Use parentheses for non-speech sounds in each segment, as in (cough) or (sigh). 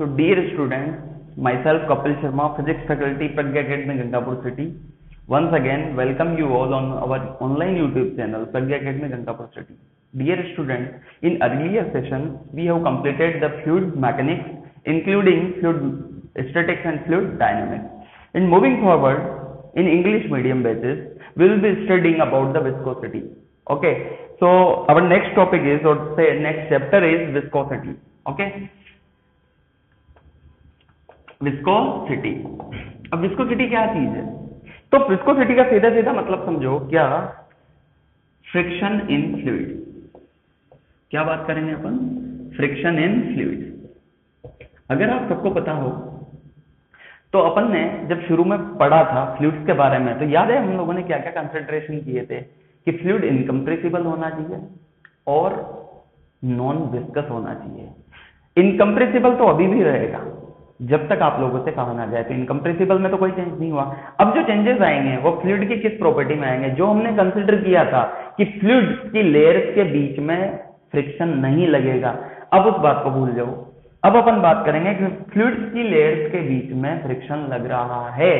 So dear students, myself Kapil Sharma, Physics faculty, Pratgat in city. Once again, welcome you all on our online YouTube channel, Pratgat in city. Dear students, in earlier sessions, we have completed the fluid mechanics, including fluid statics and fluid dynamics. In moving forward, in English medium basis, we will be studying about the viscosity. Okay, so our next topic is, or say next chapter is viscosity. Okay. Viscosity अब viscosity क्या चीज है तो viscosity का सीधा सीधा मतलब समझो क्या फ्रिक्शन इन फ्लूड क्या बात करेंगे अपन फ्रिक्शन इन फ्लूड अगर आप सबको पता हो तो अपन ने जब शुरू में पढ़ा था फ्लूड्स के बारे में तो याद है हम लोगों ने क्या क्या कंसेंट्रेशन किए थे कि फ्लूड इनकम्प्रेसिबल होना चाहिए और नॉन विस्कस होना चाहिए इनकम्प्रेसिबल तो अभी भी रहेगा जब तक आप लोगों से कहा ना जाए तो इनकम प्रिंसिपल में तो कोई चेंज नहीं हुआ अब जो चेंजेस आएंगे वो फ्लूड की किस प्रॉपर्टी में आएंगे जो हमने कंसिडर किया था कि फ्लूड की लेयर्स के बीच में फ्रिक्शन नहीं लगेगा अब उस बात को भूल जाओ अब अपन बात करेंगे कि फ्लूड की लेयर्स के बीच में फ्रिक्शन लग रहा है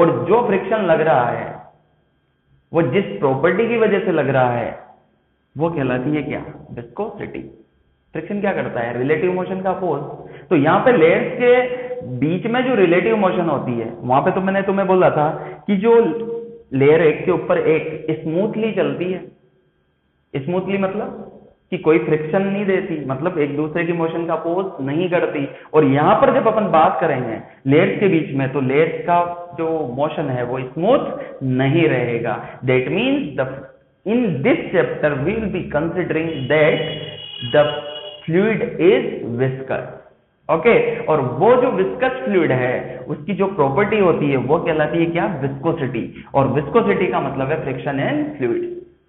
और जो फ्रिक्शन लग रहा है वो जिस प्रॉपर्टी की वजह से लग रहा है वो कहलाती है क्या विस्कोसिटी फ्रिक्शन क्या करता है रिलेटिव मोशन का फोर्स तो यहां पे लेयर्स के बीच में जो रिलेटिव मोशन होती है वहां पे तो मैंने तुम्हें बोला था कि जो लेयर एक के ऊपर एक स्मूथली चलती है स्मूथली मतलब कि कोई फ्रिक्शन नहीं देती मतलब एक दूसरे की मोशन का अपोज नहीं करती और यहां पर जब अपन बात करेंगे लेयर्स के बीच में तो लेयर्स का जो मोशन है वो स्मूथ नहीं रहेगा that means the in this chapter we will be considering that the fluid is viscous okay और वो जो विस्कस फ्लूड है उसकी जो प्रॉपर्टी होती है वो कहलाती है क्या विस्कोसिटी और विस्कोसिटी का मतलब है फ्रिक्शन एंड फ्लूड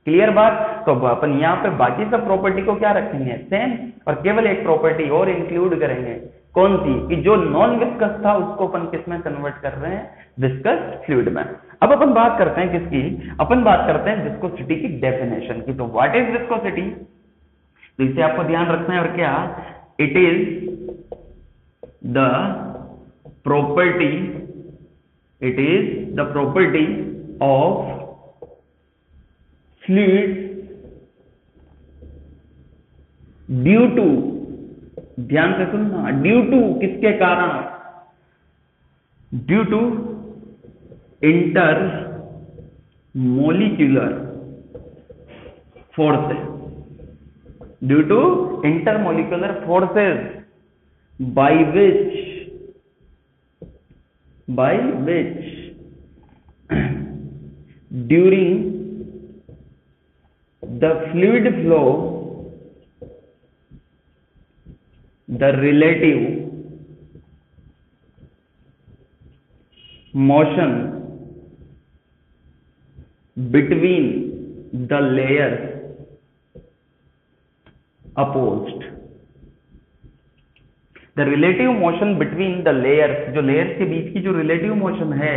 क्लियर बात तो अपन यहाँ पे बाकी सब प्रॉपर्टी को क्या रखेंगे सेम और केवल एक प्रॉपर्टी और इंक्लूड करेंगे कौन सी कि जो नॉन विस्कस था उसको अपन किसमें कन्वर्ट कर रहे हैं विस्कस फ्लूड में अब अपन बात करते हैं किसकी अपन बात करते हैं विस्कोसिटी की डेफिनेशन की तो व्हाट इज विस्कोसिटी तो इसे आपको ध्यान रखना है और क्या it is the property it is the property of fluid due to ध्यान से सुनना ड्यू टू किसके कारण due to intermolecular forces due to intermolecular forces by which by which (clears throat) during the fluid flow the relative motion between the layers opposed the relative motion between the layers जो layers के बीच की जो relative motion है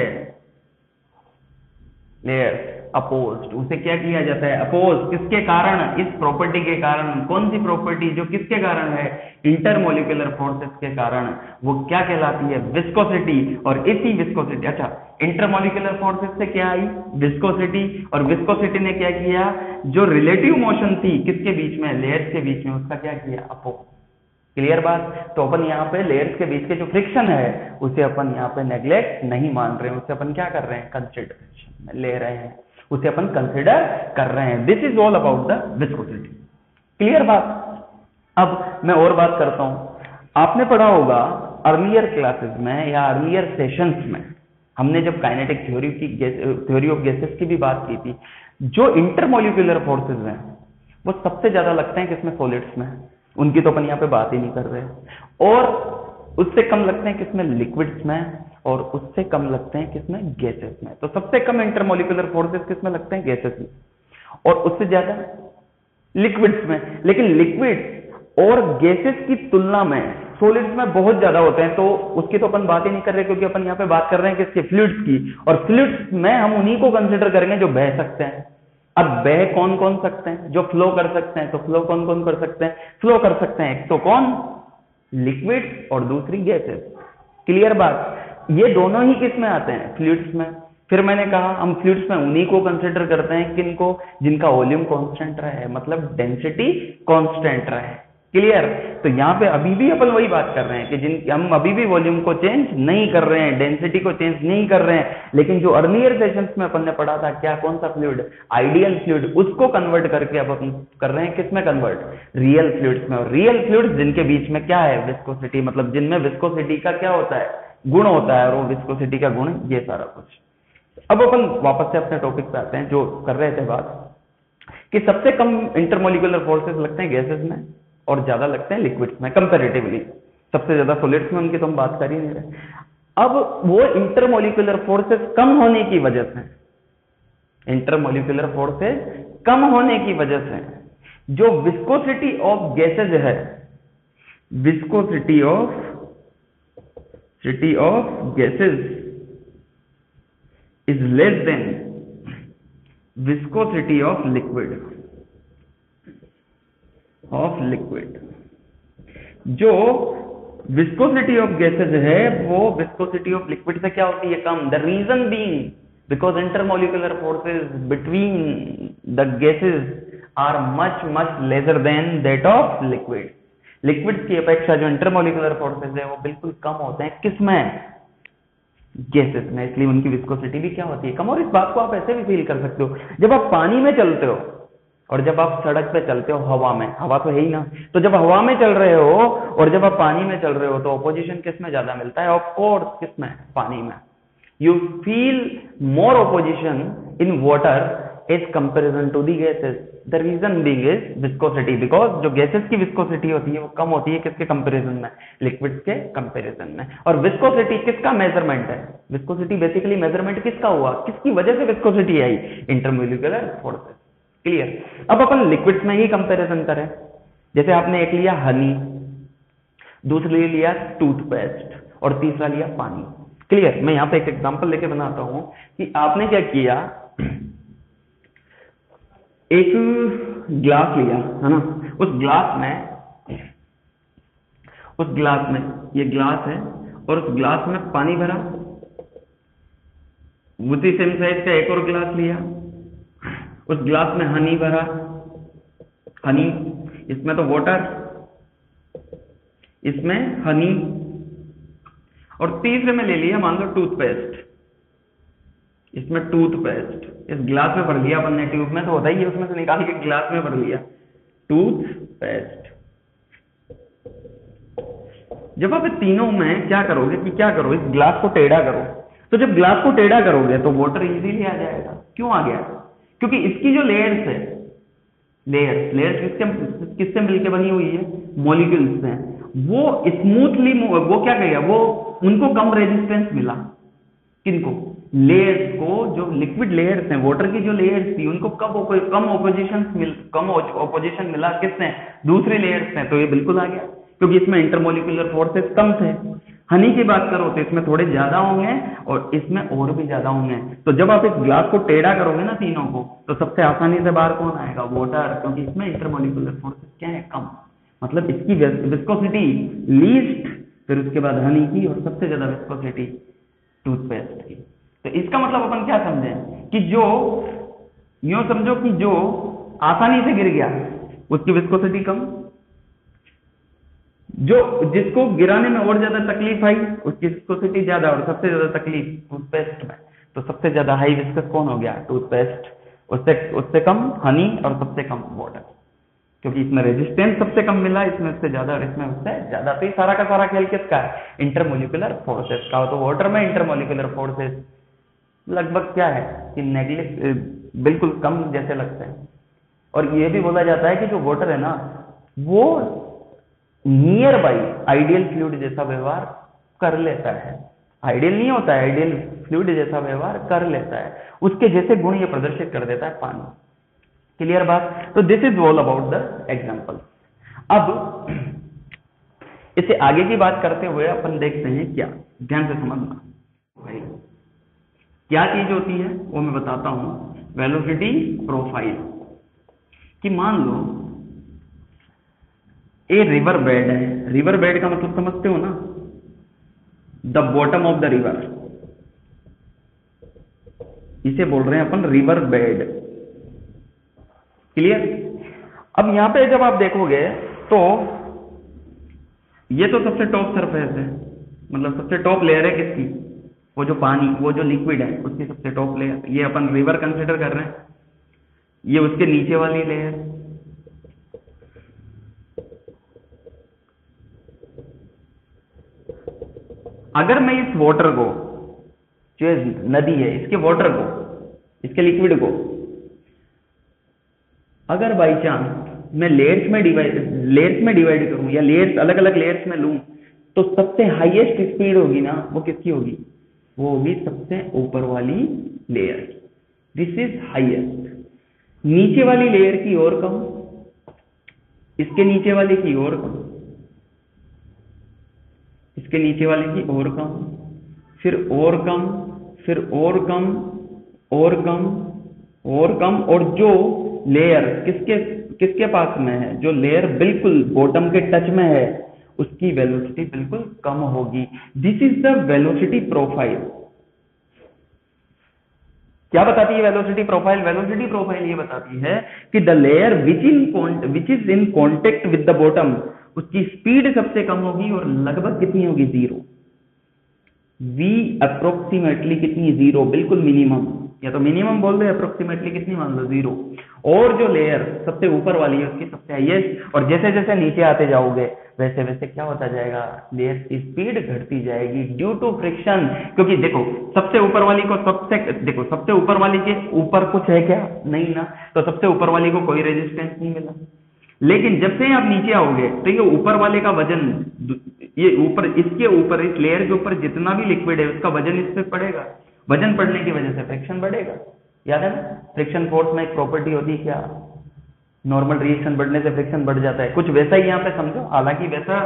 layers opposed उसे क्या किया जाता है अपोज किसके कारण इस प्रॉपर्टी के कारण कौन सी प्रॉपर्टी जो किसके कारण है इंटरमोलिकुलर फोर्सेस के कारण वो क्या कहलाती है विस्कोसिटी और इसी विस्कोसिटी अच्छा इंटरमोलिकुलर फोर्सेस से क्या आई विस्कोसिटी और विस्कोसिटी ने क्या किया जो रिलेटिव मोशन थी किसके बीच में लेयर्स के बीच में उसका क्या किया अपोज क्लियर बात तो अपन यहाँ पे लेयर्स के बीच के जो फ्रिक्शन है उसे अपन यहाँ पे नेग्लेक्ट नहीं मान रहे हैं उसे अपन क्या कर रहे हैं कंसिडरेशन ले रहे हैं उसे अपन कंसिडर कर रहे हैं this is all about the viscosity clear बात अब मैं और बात करता हूं आपने पढ़ा होगा अर्लियर क्लासेस में या अर्लियर सेशन में हमने जब काइनेटिक थ्योरी की थ्योरी ऑफ गैसेस की भी बात की थी जो इंटरमोलिकुलर फोर्सेज हैं वो सबसे ज्यादा लगते हैं किसमें सॉलिड्स में उनकी तो अपन यहाँ पे बात ही नहीं कर रहे और उससे कम लगते हैं किसमें लिक्विड्स में और उससे कम लगते हैं किसमें गैसेस में तो सबसे कम इंटरमोलिकुलर फोर्सेस किसमें लगते हैं गैसेस में और उससे ज्यादा लिक्विड्स में लेकिन लिक्विड्स और गैसेस की तुलना में सोलिड्स में बहुत ज्यादा होते हैं तो उसकी तो अपन बात ही नहीं कर रहे क्योंकि अपन यहाँ पे बात कर रहे हैं किसके फ्लूड्स की और फ्लूड्स में हम उन्हीं को कंसिडर करेंगे जो बह सकते हैं अब बह कौन कौन सकते हैं जो फ्लो कर सकते हैं तो फ्लो कौन कौन कर सकते हैं फ्लो कर सकते हैं एक तो कौन लिक्विड और दूसरी गैसेस क्लियर बात ये दोनों ही किस में आते हैं फ्लूड्स में फिर मैंने कहा हम फ्लूड्स में उन्हीं को कंसिडर करते हैं किनको जिनका वॉल्यूम कॉन्स्टेंट रहे मतलब डेंसिटी कॉन्स्टेंट रहे क्लियर तो यहाँ पे अभी भी अपन वही बात कर रहे हैं कि जिन हम अभी भी वॉल्यूम को चेंज नहीं कर रहे हैं डेंसिटी को चेंज नहीं कर रहे हैं लेकिन जो अर्लियर सेशन में अपन ने पढ़ा था क्या कौन सा फ्लूड आइडियल फ्लूड उसको कन्वर्ट करके अब अपन कर रहे हैं किसमें कन्वर्ट रियल फ्लूड्स में और रियल फ्लूड्स जिनके बीच में क्या है विस्कोसिटी मतलब जिनमें विस्कोसिटी का क्या होता है गुण होता है और वो विस्कोसिटी का गुण ये सारा कुछ अब अपन वापस से अपने टॉपिक पे आते हैं जो कर रहे थे बात कि सबसे कम इंटरमोलिकुलर फोर्सेस लगते हैं गैसेस में और ज्यादा लगते हैं लिक्विड्स में कंपेरेटिवली सबसे ज्यादा सोलिड्स में उनकी तो हम बात कर ही नहीं रहे अब वो इंटरमोलिकुलर फोर्सेस कम होने की वजह से इंटरमोलिकुलर फोर्सेस कम होने की वजह से जो विस्कोसिटी ऑफ गैसेज है viscosity of city of gases is less than viscosity of liquid of liquid जो विस्कोसिटी ऑफ गैसेज है वो विस्कोसिटी ऑफ लिक्विड से क्या होती है कम the reason being because intermolecular forces between the gases are much much lesser than that of liquid liquid की अपेक्षा जो इंटरमोलिकुलर फोर्सेज है वो बिल्कुल कम होते हैं किसमें गैसेस में इसलिए उनकी विस्कोसिटी भी क्या होती है कम और इस बात को आप ऐसे भी फील कर सकते हो जब आप पानी में चलते हो और जब आप सड़क पे चलते हो हवा में हवा तो है ही ना तो जब हवा में चल रहे हो और जब आप पानी में चल रहे हो तो ऑपोजिशन किस में ज्यादा मिलता है ऑफकोर्स किस में पानी में you feel more opposition in water is comparison to the gases the reason being is viscosity because जो गैसेज की विस्कोसिटी होती है वो कम होती है किसके कंपेरिजन में लिक्विड के कंपेरिजन में और विस्कोसिटी किसका मेजरमेंट है विस्कोसिटी बेसिकली मेजरमेंट किसका हुआ किसकी वजह से विस्कोसिटी आई इंटरमोलिकुलर फोर्सेज क्लियर अब अपन लिक्विड्स में ही कंपैरिजन करें जैसे आपने एक लिया हनी दूसरी लिया टूथपेस्ट और तीसरा लिया पानी क्लियर मैं यहां पे एक एग्जांपल लेके बनाता हूं कि आपने क्या किया एक ग्लास लिया है ना उस ग्लास में उस ग्लास में ये ग्लास है और उस ग्लास में पानी भरा उसी सेम साइज का एक और ग्लास लिया उस ग्लास में हनी भरा हनी इसमें तो वाटर इसमें हनी और तीसरे में ले लिया मान लो टूथपेस्ट इसमें टूथपेस्ट इस ग्लास में भर लिया अपन ने ट्यूब में तो होता ही है उसमें से निकाल के ग्लास में भर लिया टूथपेस्ट जब आप तीनों में क्या करोगे कि क्या करो इस ग्लास को टेढ़ा करो तो जब ग्लास को टेढ़ा करोगे तो वाटर इजीली आ जाएगा क्यों आ गया क्योंकि इसकी जो लेयर्स है लेयर्स लेयर्स किसके किससे मिलकर बनी हुई है मोलिक्यूल्स हैं वो स्मूथली वो क्या करेगा वो उनको कम रेजिस्टेंस मिला किनको लेयर्स को जो लिक्विड लेयर्स हैं वाटर की जो लेयर्स थी उनको कब कम ऑपोजिशन मिल कम ऑपोजिशन मिला किसने दूसरे लेयर्स हैं तो ये बिल्कुल आ गया क्योंकि इसमें इंटरमोलिकुलर फोर्सेस कम थे हनी की बात करो तो इसमें थोड़े ज्यादा होंगे और इसमें और भी ज्यादा होंगे तो जब आप इस ग्लास को टेढ़ा करोगे ना तीनों को तो सबसे आसानी से बाहर कौन आएगा वॉटर क्योंकि इसमें इंटरमोलिकुलर फोर्सेस क्या है कम मतलब इसकी विस्कोसिटी लीस्ट फिर उसके बाद हनी की और सबसे ज्यादा विस्कोसिटी टूथपेस्ट की तो इसका मतलब अपन क्या समझे कि जो यो समझो कि जो आसानी से गिर गया उसकी विस्कोसिटी कम जो जिसको गिराने में और ज्यादा तकलीफ आई उसकी विस्कोसिटी ज्यादा और सबसे ज्यादा तकलीफ टूथपेस्ट में तो सबसे ज्यादा हाई विस्कस कौन हो गया टूथपेस्ट उससे उससे कम हनी और सबसे कम वाटर क्योंकि इसमें रेजिस्टेंस सबसे कम मिला इसमें उससे ज्यादा और इसमें उससे ज्यादा तो सारा का सारा खेल किसका है इंटरमोलिकुलर फोर्सेस का तो वाटर में इंटरमोलिकुलर फोर्सेस लगभग क्या है कि नेग्लिस बिल्कुल कम जैसे लगते हैं और ये भी बोला जाता है कि जो वाटर है ना वो नियर बाई आइडियल फ्लूड जैसा व्यवहार कर लेता है आइडियल नहीं होता है आइडियल फ्लूड जैसा व्यवहार कर लेता है उसके जैसे गुण ये प्रदर्शित कर देता है पानी क्लियर बात तो this is all about the example अब इसे आगे की बात करते हुए अपन देखते हैं क्या ध्यान से समझना भाई क्या चीज होती है वो मैं बताता हूं वेलोसिटी प्रोफाइल कि मान लो ये रिवर बेड है रिवर बेड का मतलब समझते हो ना the bottom of the river इसे बोल रहे हैं अपन रिवर बेड क्लियर अब यहां पे जब आप देखोगे तो ये तो सबसे टॉप सरफेस है मतलब सबसे टॉप लेयर है किसकी वो जो पानी वो जो लिक्विड है उसकी सबसे टॉप लेयर ये अपन रिवर कंसिडर कर रहे हैं ये उसके नीचे वाली लेयर अगर मैं इस वाटर को जो नदी है इसके वाटर को इसके लिक्विड को अगर बाई चांस मैं लेयर्स में डिवाइड लेयर्स में डिवाइड करूं या लेयर्स अलग अलग लेयर्स में लू तो सबसे हाईएस्ट स्पीड होगी ना वो किसकी होगी वो होगी सबसे ऊपर वाली लेयर दिस इज हाईएस्ट नीचे वाली लेयर की ओर कम इसके नीचे वाले की ओर कम इसके नीचे वाले की और कम फिर और कम फिर और कम और कम और कम और जो लेयर किसके किसके पास में है जो लेयर बिल्कुल बॉटम के टच में है उसकी वेलोसिटी बिल्कुल कम होगी this is the velocity profile क्या बताती है वेलोसिटी प्रोफाइल वेलोसिटी प्रोफाइल ये बताती है कि the layer which in which is in contact with the bottom उसकी स्पीड सबसे कम होगी और लगभग कितनी होगी जीरो वी अप्रोक्सीमेटली कितनी जीरो बिल्कुल मिनिमम या तो मिनिमम बोल दो अप्रोक्सीमेटली कितनी मान लो जीरो और जो लेयर सबसे ऊपर वाली है उसकी सबसे हाइएस्ट और जैसे जैसे नीचे आते जाओगे वैसे वैसे क्या होता जाएगा लेयर की स्पीड घटती जाएगी ड्यू टू फ्रिक्शन क्योंकि देखो सबसे ऊपर वाली को सबसे देखो सबसे ऊपर वाली के ऊपर कुछ है क्या नहीं ना तो सबसे ऊपर वाली को कोई रेजिस्टेंस नहीं मिला लेकिन जब से आप नीचे आओगे तो ये ऊपर वाले का वजन ये ऊपर इसके ऊपर इस लेयर के ऊपर जितना भी लिक्विड है उसका वजन इस पर पड़ेगा वजन पड़ने की वजह से फ्रिक्शन बढ़ेगा याद है ना फ्रिक्शन फोर्स में एक प्रॉपर्टी होती है क्या नॉर्मल रिएक्शन बढ़ने से फ्रिक्शन बढ़ जाता है कुछ वैसा ही यहाँ पे समझो हालांकि वैसा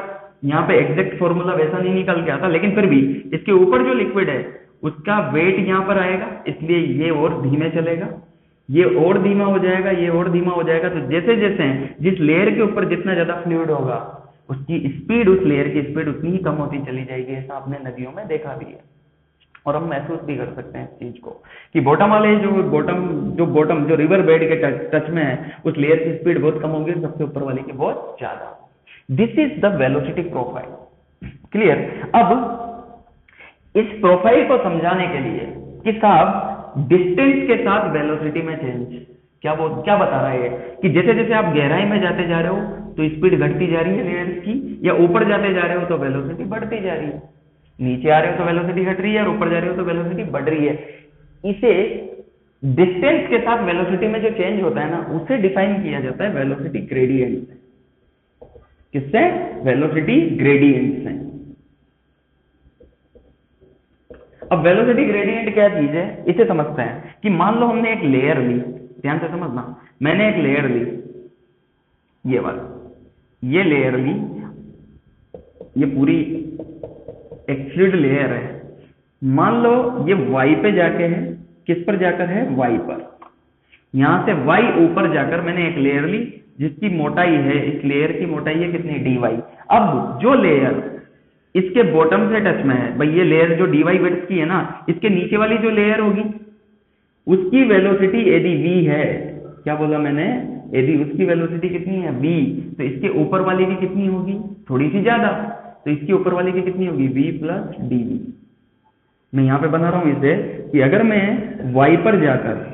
यहाँ पे एग्जैक्ट फॉर्मूला वैसा नहीं निकल के आता लेकिन फिर भी इसके ऊपर जो लिक्विड है उसका वेट यहाँ पर आएगा इसलिए ये और धीमे चलेगा ये और धीमा हो जाएगा ये और धीमा हो जाएगा तो जैसे जैसे जिस लेयर के ऊपर जितना ज्यादा फ्लूड होगा उसकी स्पीड उस लेयर की स्पीड उतनी ही कम होती चली जाएगी ऐसा आपने नदियों में देखा भी है और हम महसूस भी कर सकते हैं इस चीज को कि बॉटम वाले जो बॉटम जो बॉटम जो रिवर बेड के टच, टच में है उस लेयर की स्पीड बहुत कम होगी सबसे ऊपर वाले की बहुत ज्यादा this is the velocity profile clear अब इस प्रोफाइल को समझाने के लिए कि साहब डिस्टेंस के साथ वेलोसिटी में चेंज क्या वो क्या बता रहा है कि जैसे जैसे आप गहराई में जाते जा रहे हो तो स्पीड घटती जा रही है लेयर की या ऊपर जाते जा रहे हो तो वेलोसिटी बढ़ती जा रही है नीचे आ रहे हो तो वेलोसिटी घट रही है और ऊपर जा रहे हो तो वेलोसिटी बढ़ रही है इसे डिस्टेंस के साथ वेलोसिटी में जो चेंज होता है ना उसे डिफाइन किया जाता है वेलोसिटी ग्रेडियंट किससे वेलोसिटी ग्रेडियंट से अब वेलोसिटी ग्रेडियंट क्या चीज है इसे समझते हैं कि मान लो हमने एक लेयर ली ध्यान से समझना मैंने एक लेयर ली ये वाला ये लेयर ली ये पूरी एक फ्लूड लेयर है मान लो ये वाई पे जाके है किस पर जाकर है वाई पर यहां से वाई ऊपर जाकर मैंने एक लेयर ली जिसकी मोटाई है इस लेयर की मोटाई है कितनी डी वाई अब जो लेयर इसके बॉटम से टच में है भाई ये लेयर जो डीवाई वेट्स की है ना इसके नीचे वाली जो लेयर होगी उसकी वेलोसिटी यदि वी है क्या बोला मैंने यदि उसकी वेलोसिटी कितनी है वी तो इसके ऊपर वाली की कितनी होगी थोड़ी सी ज्यादा तो इसके ऊपर वाली की कितनी होगी वी प्लस डीवी मैं यहां पे बना रहा हूं इसे कि अगर मैं वाई पर जाकर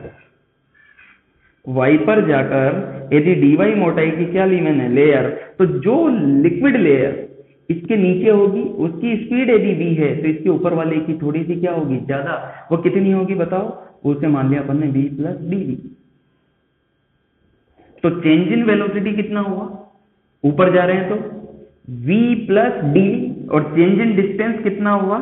वाई पर जाकर यदि डीवाई मोटाई की क्या ली मैंने लेयर तो जो लिक्विड लेयर इसके नीचे होगी उसकी स्पीड यदि बी है तो इसके ऊपर वाले की थोड़ी सी क्या होगी ज्यादा वो कितनी होगी बताओ उसे मान लिया अपन ने बी प्लस dv तो चेंज इन वेलोसिटी कितना हुआ ऊपर जा रहे हैं तो v प्लस डी और चेंज इन डिस्टेंस कितना हुआ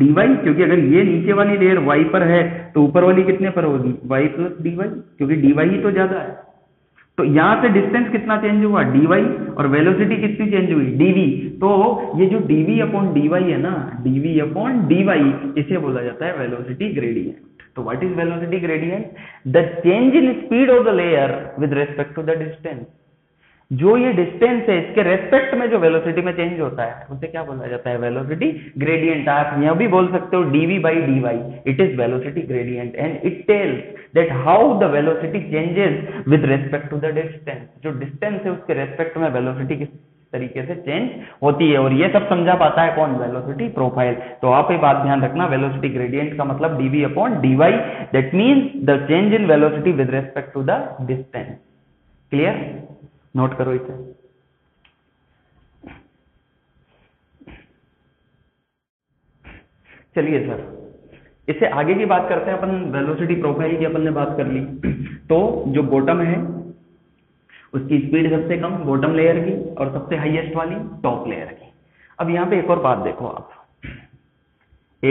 dy क्योंकि अगर ये नीचे वाली लेयर y पर है तो ऊपर वाली कितने पर होगी y प्लस डीवाई क्योंकि dy ही तो ज्यादा है तो यहां से डिस्टेंस कितना चेंज हुआ डीवाई और वेलोसिटी कितनी चेंज हुई डीवी तो ये जो डीवी अपॉन डीवाई है ना डीवी अपॉन डीवाई इसे बोला जाता है वेलोसिटी ग्रेडियंट तो what is velocity gradient the change in speed of the layer with respect to the distance जो ये डिस्टेंस है इसके रेस्पेक्ट में जो वेलोसिटी में चेंज होता है उसे क्या बोला जाता है वेलोसिटी ग्रेडियंट आप यह भी बोल सकते हो dv by D Y it is velocity gradient and it tells that how the velocity changes with respect to the distance जो डिस्टेंस है उसके रेस्पेक्ट में वेलोसिटी किस तरीके से चेंज होती है और ये सब समझा पाता है कौन वेलोसिटी प्रोफाइल तो आप ये बात ध्यान रखना वेलोसिटी ग्रेडियंट का मतलब dv upon dy that means the change in velocity with respect to the distance clear note करो इसे चलिए सर इसे आगे की बात करते हैं अपन वेलोसिटी प्रोफाइल की अपन ने बात कर ली तो जो बॉटम है उसकी स्पीड सबसे कम बॉटम लेयर की और सबसे हाईएस्ट वाली टॉप लेयर की अब यहां पे एक और बात देखो आप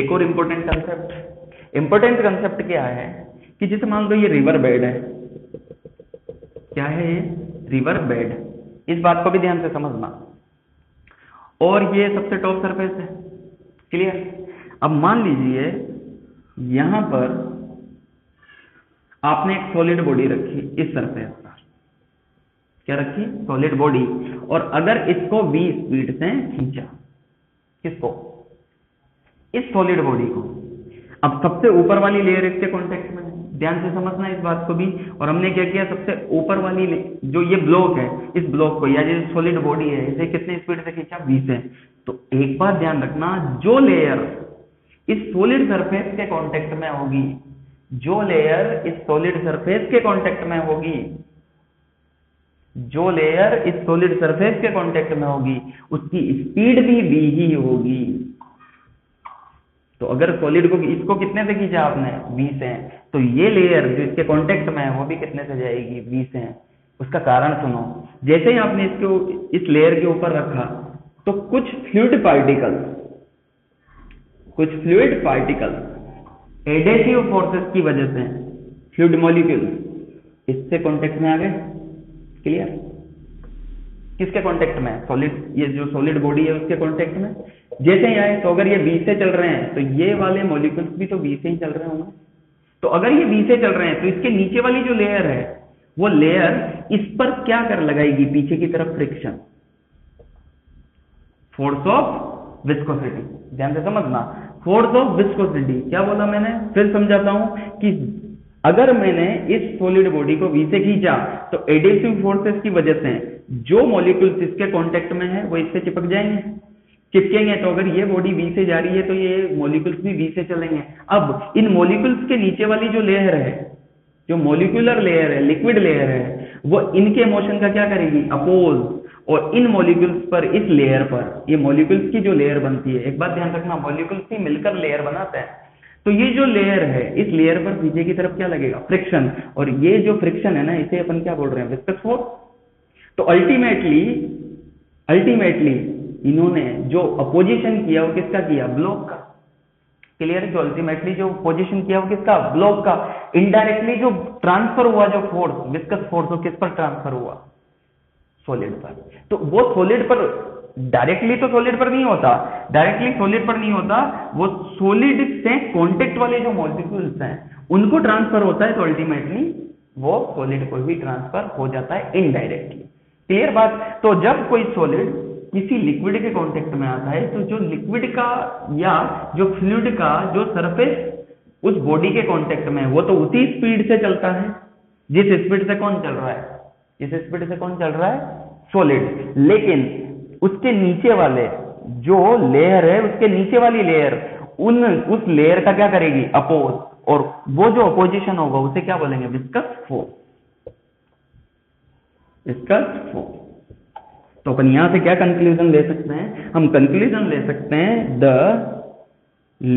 एक और इंपोर्टेंट कंसेप्ट इंपोर्टेंट कंसेप्ट क्या है कि जैसे मान लो ये रिवर बेड है क्या है ये रिवर बेड इस बात को भी ध्यान से समझना और ये सबसे टॉप सरफेस है क्लियर अब मान लीजिए यहां पर आपने एक सॉलिड बॉडी रखी इस सरफेस पर क्या रखी सॉलिड बॉडी और अगर इसको v स्पीड से खींचा किसको इस सॉलिड बॉडी को अब सबसे ऊपर वाली लेयर इसके कॉन्टेक्ट में ध्यान से समझना इस बात को भी और हमने क्या किया सबसे ऊपर वाली जो ये ब्लॉक है इस ब्लॉक को या जो सॉलिड बॉडी है इसे कितने स्पीड से खींचा बीस है तो एक बार ध्यान रखना जो लेयर इस सॉलिड सरफेस के कॉन्टेक्ट में होगी जो लेयर इस सॉलिड सरफेस के कॉन्टेक्ट में होगी जो लेयर इस सॉलिड सरफेस के कॉन्टेक्ट में होगी उसकी स्पीड भी बी ही होगी तो अगर सॉलिड को इसको कितने से खींचा आपने बी है तो ये लेयर इसके कॉन्टेक्ट में है वो भी कितने से जाएगी बी से है उसका कारण सुनो जैसे ही आपने इसके इस लेयर के ऊपर रखा तो कुछ फ्लूड पार्टिकल कुछ फ्लूड पार्टिकल एडेसिव फोर्सेस की वजह से फ्लूड मॉलिक्यूल इससे कॉन्टेक्ट में आ गए क्लियर किसके कॉन्टेक्ट में सॉलिड ये जो सॉलिड बॉडी है उसके कॉन्टेक्ट में जैसे ही आए तो अगर ये बी से चल रहे हैं तो ये वाले मॉलिक्यूल्स भी तो बी से ही चल रहे होंगे तो अगर ये बी से चल रहे हैं तो इसके नीचे वाली जो लेयर है वो लेयर इस पर क्या कर लगाएगी पीछे की तरफ फ्रिक्शन फोर्स ऑफ विस्कोसिटी ध्यान से समझना फोर्स ऑफ विस्कोसिटी क्या बोला मैंने फिर समझाता हूं कि अगर मैंने इस सोलिड बॉडी को वी से खींचा तो एडेसिव फोर्सेस की वजह से जो मॉलिक्यूल्स इसके कांटेक्ट में है वो इससे चिपक जाएंगे चिपकेंगे तो अगर ये बॉडी बी से जा रही है तो ये मोलिकुल्स भी बी से चलेंगे अब इन मोलिकुल्स के नीचे वाली जो लेयर है जो मोलिकुलर लेयर है लिक्विड लेयर है वो इनके मोशन का क्या करेगी अपोज और इन मोलिकुल्स पर इस लेयर पर ये मोलिकुल्स की जो लेयर बनती है एक बात ध्यान रखना मोलिकुल्स ही मिलकर लेयर बनाता है तो ये जो लेयर है इस लेयर पर पीछे की तरफ क्या लगेगा फ्रिक्शन और ये जो फ्रिक्शन है ना इसे अपन क्या बोल रहे हैं विस्कस फोर्स तो अल्टीमेटली अल्टीमेटली इन्होंने जो अपोजिशन किया वो किसका किया ब्लॉक का क्लियर जो अल्टीमेटली जो पोजिशन किया वो किसका ब्लॉक का इनडायरेक्टली जो ट्रांसफर हुआ जो फोर्स विस्कस फोर्स वो किस पर ट्रांसफर हुआ सोलिड पर तो वो सोलिड पर डायरेक्टली तो सोलिड पर नहीं होता डायरेक्टली सोलिड पर नहीं होता वो सोलिड से कॉन्टेक्ट वाले जो मॉलिक्यूल्स हैं उनको ट्रांसफर होता है तो अल्टीमेटली वो सोलिड को भी ट्रांसफर हो जाता है इनडायरेक्टली क्लियर बात तो जब कोई सोलिड किसी लिक्विड के कॉन्टेक्ट में आता है तो जो लिक्विड का या जो फ्लूड का जो सरफेस उस बॉडी के कॉन्टेक्ट में है वो तो उसी स्पीड से चलता है जिस स्पीड से कौन चल रहा है जिस स्पीड से कौन चल रहा है सॉलिड लेकिन उसके नीचे वाले जो लेयर है उसके नीचे वाली लेयर उन उस लेयर का क्या करेगी अपोज और वो जो अपोजिशन होगा उसे क्या बोलेंगे विस्कस फोर्स विस्कस फोर्स तो अपन यहां से क्या कंक्लूजन ले सकते हैं हम कंक्लूजन ले सकते हैं the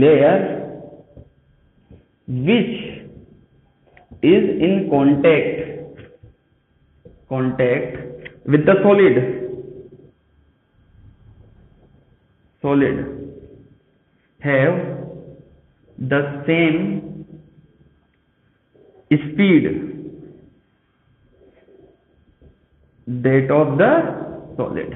layer which is in contact contact with the solid solid have the same speed that of the solid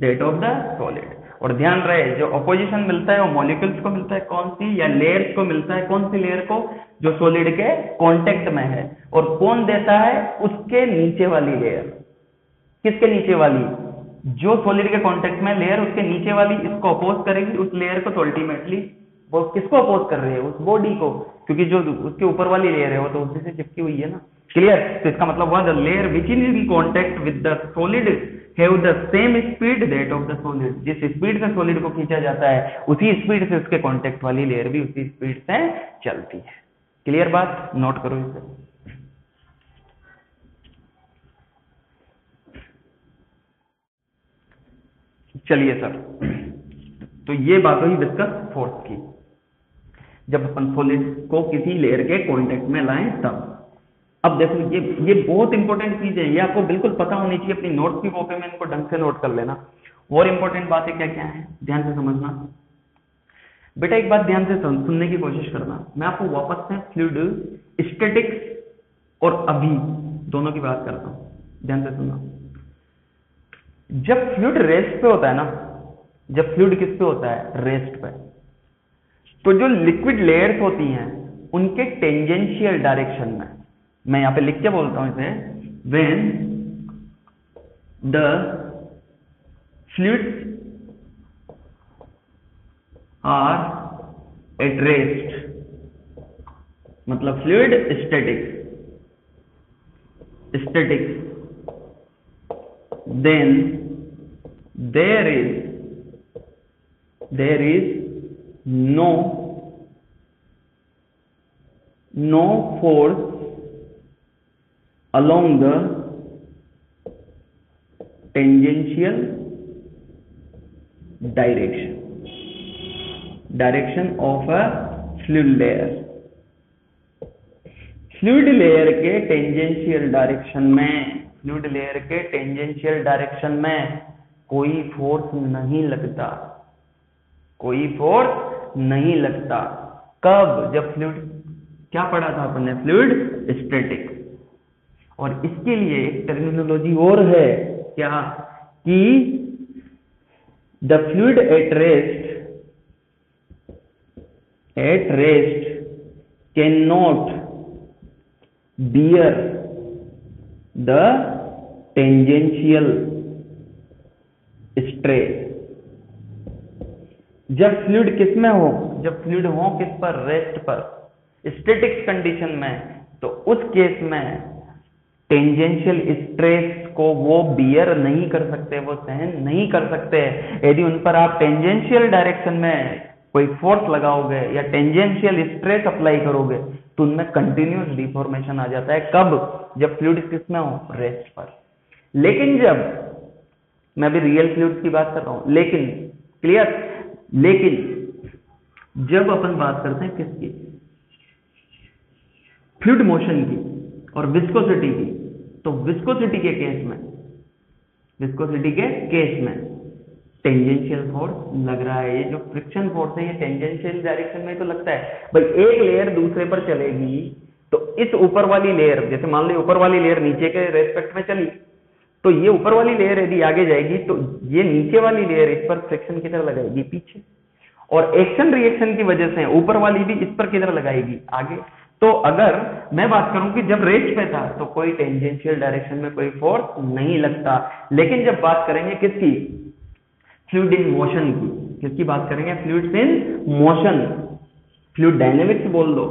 that of the solid और ध्यान रहे जो अपोजिशन मिलता है वो मॉलिक्यूल्स को मिलता है कौन सी या लेयर्स को मिलता है कौन सी लेयर को जो सॉलिड के कॉन्टेक्ट में है और कौन देता है उसके नीचे वाली लेयर किसके नीचे वाली जो सॉलिड के कॉन्टेक्ट में लेयर उसके नीचे वाली इसको अपोज करेगी उस लेयर को तो अल्टीमेटली वो किसको अपोज कर रही है उस बॉडी को क्योंकि जो उसके ऊपर वाली लेयर है वो तो उसी से चिपकी हुई है ना क्लियर तो इसका मतलब हुआ the layer which is in contact with the solid have the same speed that of the solid जिस स्पीड से सोलिड को खींचा जाता है उसी स्पीड से उसके कॉन्टेक्ट वाली लेयर भी उसी स्पीड से चलती है क्लियर बात नोट करो इसे चलिए सर तो ये बात हुई डिस्कस फोर्थ की जब अपन सोलिड को किसी लेयर के कॉन्टेक्ट में लाएं तब अब देखो ये ये बहुत इंपॉर्टेंट चीज है ये आपको बिल्कुल पता होनी चाहिए अपनी नोट्स की कॉपी में इनको ढंग से नोट कर लेना और इंपॉर्टेंट बातें क्या क्या है ध्यान से समझना बेटा एक बात ध्यान से सुनने की कोशिश करना मैं आपको वापस से फ्लूड स्टेटिक्स और अभी दोनों की बात करता हूं ध्यान से सुनना जब फ्लूड रेस्ट पे होता है ना जब फ्लूड किस पे होता है रेस्ट पे तो जो लिक्विड लेयर्स होती हैं उनके टेंजेंशियल डायरेक्शन में मैं यहां पे लिख के बोलता हूं इसे when the fluids are at rest मतलब fluid static static then there is there is no no force along the tangential direction direction of a fluid layer fluid layer के टेंजेंशियल डायरेक्शन में फ्लूड लेयर के tangential direction में कोई force नहीं लगता कोई force नहीं लगता कब जब फ्लूड क्या पढ़ा था अपने फ्लूड स्टेटिक और इसके लिए एक टर्मिनोलॉजी और है क्या कि the fluid at rest at rest can not bear the tangential stress जब फ्लूड किस में हो जब फ्लूड हो किस पर रेस्ट पर स्टेटिक्स कंडीशन में तो उस केस में टेंजेंशियल स्ट्रेस को वो बियर नहीं कर सकते वो सहन नहीं कर सकते यदि उन पर आप टेंजेंशियल डायरेक्शन में कोई फोर्स लगाओगे या टेंजेंशियल स्ट्रेस अप्लाई करोगे तो उनमें कंटिन्यूस डिफॉर्मेशन आ जाता है कब जब फ्लूड किसमें में हो रेस्ट पर लेकिन जब मैं अभी रियल फ्लूड की बात कर रहा हूं लेकिन क्लियर लेकिन जब अपन बात करते हैं किसकी फ्लूड मोशन की और विस्कोसिटी की तो विस्कोसिटी के केस में विस्कोसिटी के केस में टेंजेंशियल फोर्स लग रहा है ये जो फ्रिक्शन फोर्स है ये टेंजेंशियल डायरेक्शन में तो लगता है भाई एक लेयर दूसरे पर चलेगी तो इस ऊपर वाली लेयर जैसे मान लो ऊपर वाली लेयर नीचे के रेस्पेक्ट में चली तो ये ऊपर वाली लेयर यदि आगे जाएगी तो ये नीचे वाली लेयर इस पर फ्रिक्शन किधर लगाएगी पीछे और एक्शन रिएक्शन की वजह से ऊपर वाली भी इस पर किधर लगाएगी आगे तो अगर मैं बात करूं कि जब रेस्ट पे था तो कोई टेंजेंशियल डायरेक्शन में कोई फोर्स नहीं लगता लेकिन जब बात करेंगे किसकी फ्लूड इन मोशन की किसकी बात करेंगे fluid in motion fluid dynamics बोल दो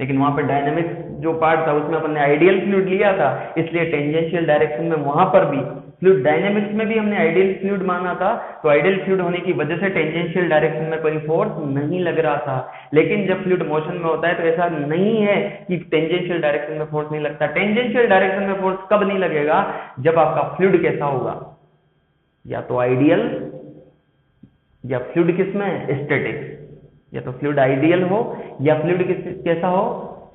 लेकिन वहां पर डायनेमिक्स जो पार्ट था उसमें अपन ने आइडियल फ्लूड लिया था इसलिए टेंजेंशियल डायरेक्शन में वहां पर भी फ्लूड डायनेमिक्स में भी हमने आइडियल फ्लूड माना था तो आइडियल फ्लूड होने की वजह से टेंजेंशियल डायरेक्शन में कोई फोर्स नहीं लग रहा था लेकिन जब फ्लूड मोशन में होता है तो ऐसा नहीं है कि टेंजेंशियल डायरेक्शन में फोर्स नहीं लगता टेंजेंशियल डायरेक्शन में फोर्स कब नहीं लगेगा जब आपका फ्लूड कैसा होगा या तो आइडियल या फ्लूड किसमें स्टेटिक या तो फ्लूड आइडियल हो या फ्लूड कैसा हो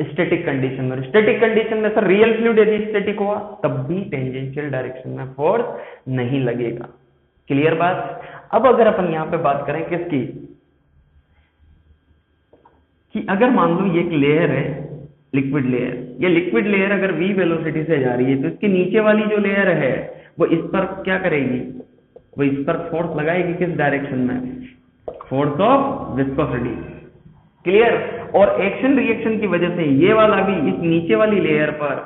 स्टेटिक कंडीशन में स्टेटिक कंडीशन में सर रियल फ्लूड यदि स्टेटिक हुआ तब भी टेंजेंशियल डायरेक्शन में फोर्स नहीं लगेगा क्लियर बात अब अगर अपन यहां पे बात करें किसकी कि अगर मान लो ये एक लेयर है लिक्विड लेयर ये लिक्विड लेयर अगर वी वेलोसिटी से जा रही है तो इसके नीचे वाली जो लेयर है वो इस पर क्या करेगी वो इस पर फोर्स लगाएगी किस डायरेक्शन में फोर्स ऑफ विस्कोसिटी क्लियर और एक्शन रिएक्शन की वजह से ये वाला भी इस नीचे वाली लेयर पर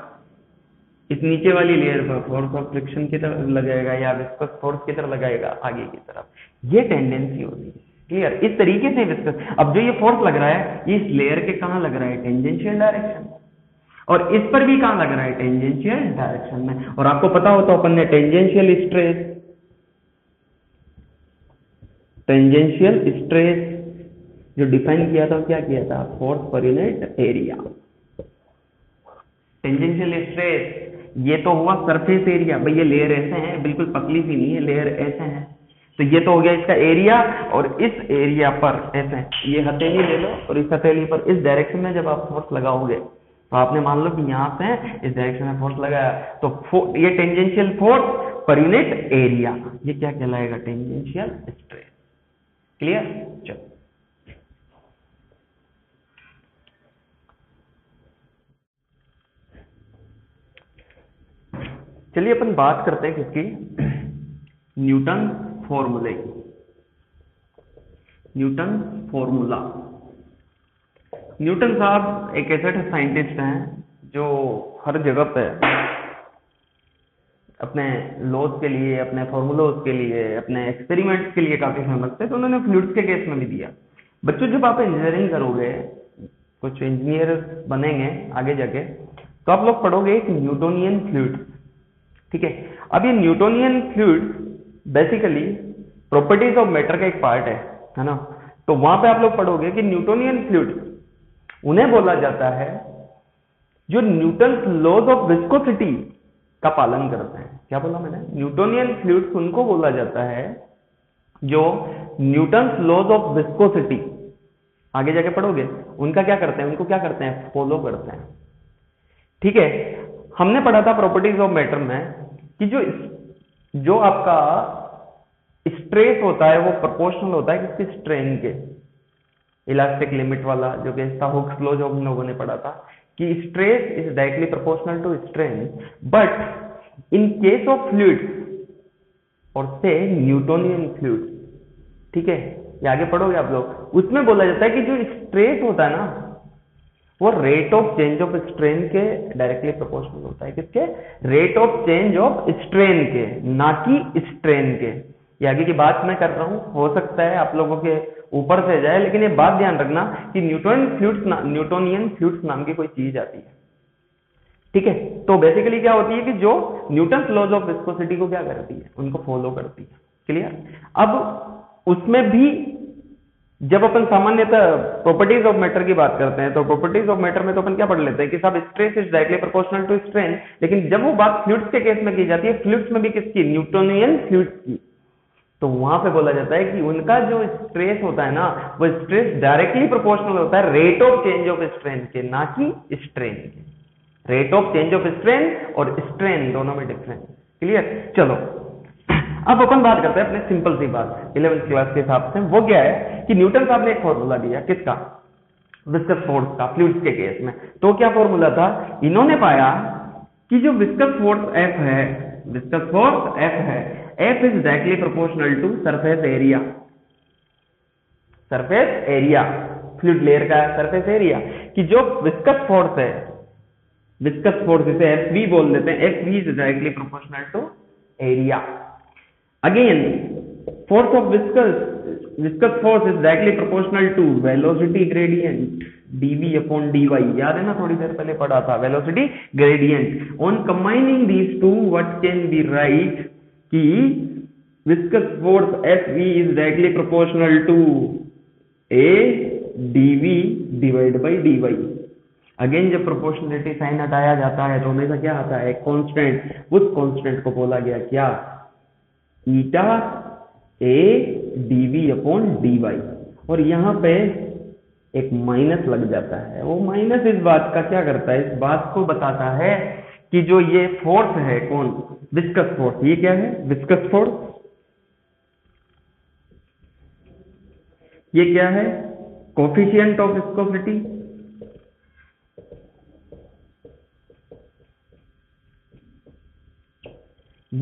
इस नीचे वाली लेयर पर फोर्स ऑफ फ्रिक्शन की तरफ लगाएगा या विस्कस फोर्स की तरफ लगाएगा आगे की तरफ ये टेंडेंसी होगी है क्लियर इस तरीके से विस्कस अब जो ये फोर्स लग रहा है इस लेयर के कहा लग रहा है टेंजेंशियल डायरेक्शन और इस पर भी कहां लग रहा है टेंजेंशियल डायरेक्शन में और आपको पता हो तो अपन ने टेंजेंशियल स्ट्रेस टेंजेंशियल स्ट्रेस जो डिफाइन किया था क्या किया था force per unit area tangential stress ये तो हुआ सरफेस एरिया भाई ये लेयर ऐसे हैं बिल्कुल पतली सी नहीं है लेयर ऐसे हैं तो ये तो हो गया इसका एरिया और इस एरिया पर ऐसे ये हथेली ले लो और इस हथेली पर इस डायरेक्शन में जब आप फोर्स लगाओगे तो आपने मान लो कि यहां से इस डायरेक्शन में फोर्स लगाया तो फो, ये tangential force per unit area ये क्या कहलाएगा टेंजेंशियल स्ट्रेस क्लियर चलो चलिए अपन बात करते हैं किसकी न्यूटन फॉर्मूले न्यूटन फॉर्मूला न्यूटन साहब एक ऐसे साइंटिस्ट हैं जो हर जगह पे अपने लॉज के लिए अपने फॉर्मूलोज के लिए अपने एक्सपेरिमेंट्स के लिए काफ़ी फेमस थे तो उन्होंने फ्लूड्स के केस में भी दिया बच्चों जब आप इंजीनियरिंग करोगे कुछ इंजीनियर बनेंगे आगे जाके तो आप लोग पढ़ोगे एक न्यूटोनियन फ्लूड ठीक है अब ये Newtonian fluid basically properties of matter का एक पार्ट है है ना तो वहां पे आप लोग पढ़ोगे कि न्यूटोनियन फ्लूड उन्हें बोला जाता है जो न्यूटन लॉज ऑफ विस्कोसिटी का पालन करते हैं क्या बोला मैंने न्यूटोनियन फ्लूड उनको बोला जाता है जो न्यूटन लॉज ऑफ विस्कोसिटी आगे जाके पढ़ोगे उनका क्या करते हैं उनको क्या करते हैं फॉलो करते हैं ठीक है हमने पढ़ा था प्रॉपर्टीज ऑफ मैटर में कि जो जो आपका स्ट्रेस होता है वो प्रोपोर्शनल होता है किसके स्ट्रेन के इलास्टिक लिमिट वाला जो कि इसका हुक्स लो जो हम लोगों ने पढ़ा था कि stress is directly proportional to strain but in case of fluid और से न्यूटोनियन फ्लूड ठीक है ये आगे पढ़ोगे आप लोग उसमें बोला जाता है कि जो स्ट्रेस होता है ना वो rate of change of strain के डायरेक्टली प्रोपोर्शनल होता है किसके rate of change of strain के ना कि स्ट्रेन के ये आगे की बात मैं कर रहा हूं हो सकता है आप लोगों के ऊपर से जाए लेकिन ये बात ध्यान रखना कि न्यूटोन फ्लूट्स न्यूटोनियन फ्लूड्स नाम की कोई चीज आती है ठीक है तो बेसिकली क्या होती है कि जो न्यूटन लॉज ऑफ विस्कोसिटी को क्या करती है उनको फॉलो करती है क्लियर अब उसमें भी जब अपन सामान्यतः प्रॉपर्टीज ऑफ मैटर की बात करते हैं तो प्रॉपर्टीज ऑफ मैटर में तो अपन क्या पढ़ लेते हैं कि सब stress is directly proportional to strain लेकिन जब वो बात फ्लूड्स के केस में की जाती है फ्लूड्स में भी किसकी न्यूटोनियन फ्लूड्स की तो वहां पे बोला जाता है कि उनका जो स्ट्रेस होता है ना वो स्ट्रेस डायरेक्टली प्रोपोर्शनल होता है rate of change of strength के ना कि स्ट्रेन के rate of change of strength और स्ट्रेन दोनों में डिफरेंस क्लियर चलो अब अपन बात करते हैं अपने सिंपल सी बात इलेवेंथ क्लास के हिसाब से वो क्या है कि न्यूटन साहब ने एक फॉर्मूला दिया किसका विस्कस फोर्स का फ्लूड के केस में तो क्या फॉर्मूला था इन्होंने पाया कि जो विस्कस फोर्स एफ है विस्कस फोर्स एफ है F is directly proportional to surface area surface area fluid layer का सरफेस एरिया कि जो विस्कस फोर्स है विस्कस फोर्स जिसे एफ बी बोल देते हैं F B is directly proportional to area Again, force of viscous, viscous force is directly proportional to velocity gradient dv upon dy. याद hai na thodi der pehle padha tha velocity gradient. On combining these two, what can be right? ki viscous force Fv is directly proportional to a dv divided by dy. Again जब proportionality sign हटाया जाता है तो हमेशा क्या आता है constant उस कांस्टेंट को बोला गया क्या eta A D V upon D Y और यहां पे एक माइनस लग जाता है वो माइनस इस बात का क्या करता है इस बात को बताता है कि जो ये फोर्स है कौन विस्कस फोर्स ये क्या है विस्कस फोर्स ये क्या है कोफिशियंट ऑफ विस्कोसिटी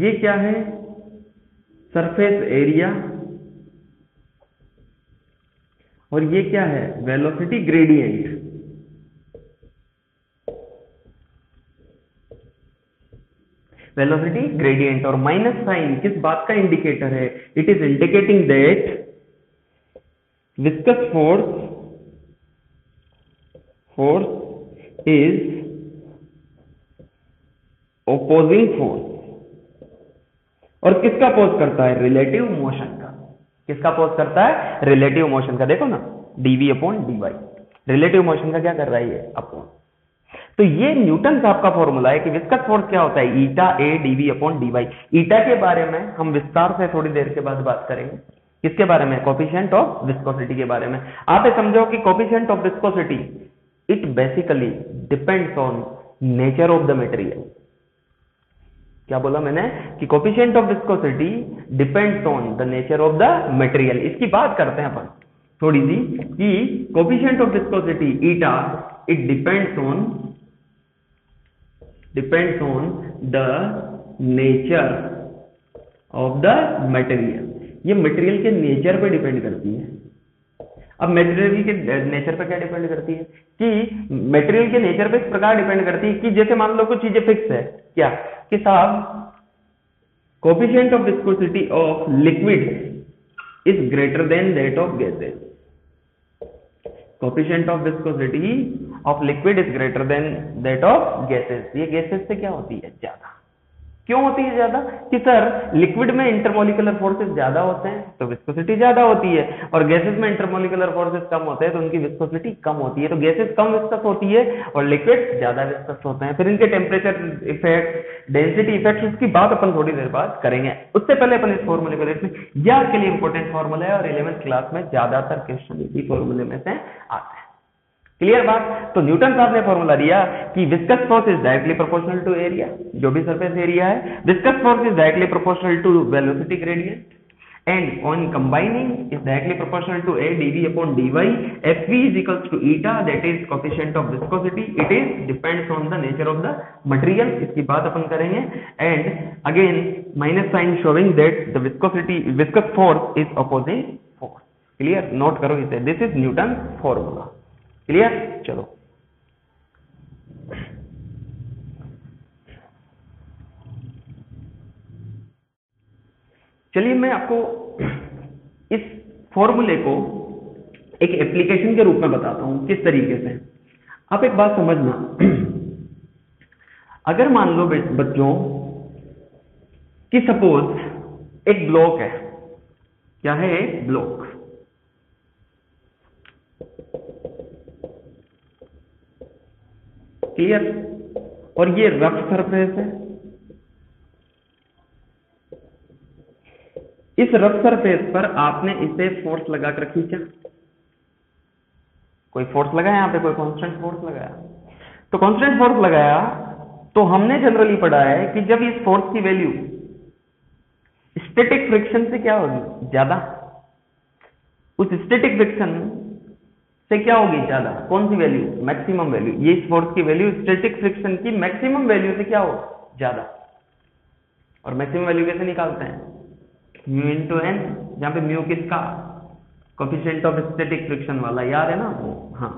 ये क्या है सरफेस एरिया और ये क्या है वेलोसिटी ग्रेडियंट वेलोसिटी ग्रेडियंट और माइनस साइन किस बात का इंडिकेटर है it is indicating that viscous force force is opposing force और किसका पोज करता है रिलेटिव मोशन का किसका पोज करता है रिलेटिव मोशन का देखो ना dv upon dy relative motion का क्या कर रहा है ये अपॉन तो ये न्यूटन साहब का फॉर्मूला है कि विस्कस फोर्स क्या होता है eta A dv upon dy eta के बारे में हम विस्तार से थोड़ी देर के बाद बात करेंगे किसके बारे में कॉपिशियंट ऑफ विस्कोसिटी के बारे में आप ये समझो कि coefficient of viscosity it basically depends on nature of the material क्या बोला मैंने कि coefficient of viscosity depends on the nature of the material इसकी बात करते हैं अपन थोड़ी सी कि coefficient of viscosity eta it depends on depends on the nature of the material ये मटेरियल के नेचर पे डिपेंड करती है अब मेटेरियल के नेचर पर क्या डिपेंड करती है कि मेटेरियल के नेचर पर इस प्रकार डिपेंड करती है कि जैसे मान लो कुछ चीजें फिक्स है क्या कि साहब coefficient of viscosity of liquid is greater than that of gases coefficient of viscosity of liquid is greater than that of gases ये गैसेज से क्या होती है ज्यादा क्यों होती है ज्यादा कि सर लिक्विड में इंटरमोलिकुलर फोर्सेस ज्यादा होते हैं तो विस्कोसिटी ज्यादा होती है और गैसेस में इंटरमोलिकुलर फोर्सेस कम होते हैं तो उनकी विस्कोसिटी कम होती है तो गैसेस कम विस्कस होती है और लिक्विड ज्यादा विस्कस होते हैं फिर इनके टेम्परेचर इफेक्ट डेंसिटी इफेक्ट उसकी बात अपन थोड़ी देर बाद करेंगे उससे पहले अपन इस फॉर्मूले को देखते हैं यह आपके लिए इंपॉर्टेंट फॉर्मूला है और इलेवंथ क्लास में ज्यादातर क्वेश्चन इसी फॉर्मूले में से आते हैं क्लियर बात तो न्यूटन साहब ने फॉर्मूला दिया कि viscous force is directly proportional to area जो भी सरफेस एरिया है viscous force is directly proportional to velocity gradient and on combining is directly proportional to A dv upon dy F V is equals to eta that is coefficient of viscosity it is depends on the nature of the material इसकी बात अपन करेंगे and again minus sign showing that the viscosity viscous force is opposing force clear note करो इसे this is Newton formula clear चलो चलिए मैं आपको इस फॉर्मूले को एक एप्लीकेशन के रूप में बताता हूं किस तरीके से आप एक बात समझना अगर मान लो बच्चों कि सपोज एक ब्लॉक है क्या है ब्लॉक क्लियर और ये रफ सरफेस है इस रफ सरफेस पर आपने इसे फोर्स लगाकर खींचा कोई फोर्स लगाया यहां पे कोई कॉन्स्टेंट फोर्स लगाया तो कॉन्स्टेंट फोर्स लगाया तो हमने जनरली पढ़ा है कि जब इस फोर्स की वैल्यू स्टेटिक फ्रिक्शन से क्या होगी ज्यादा उस स्टेटिक फ्रिक्शन से क्या होगी ज्यादा कौन सी वैल्यू मैक्सिमम वैल्यू ये फोर्स की वैल्यू स्टेटिक फ्रिक्शन की मैक्सिमम वैल्यू से क्या हो ज्यादा और मैक्सिमम वैल्यू कैसे निकालते हैं म्यू इंटू एन यहाँ पे म्यू किसका कोफिशियंट ऑफ स्टेटिक फ्रिक्शन वाला याद है ना वो हाँ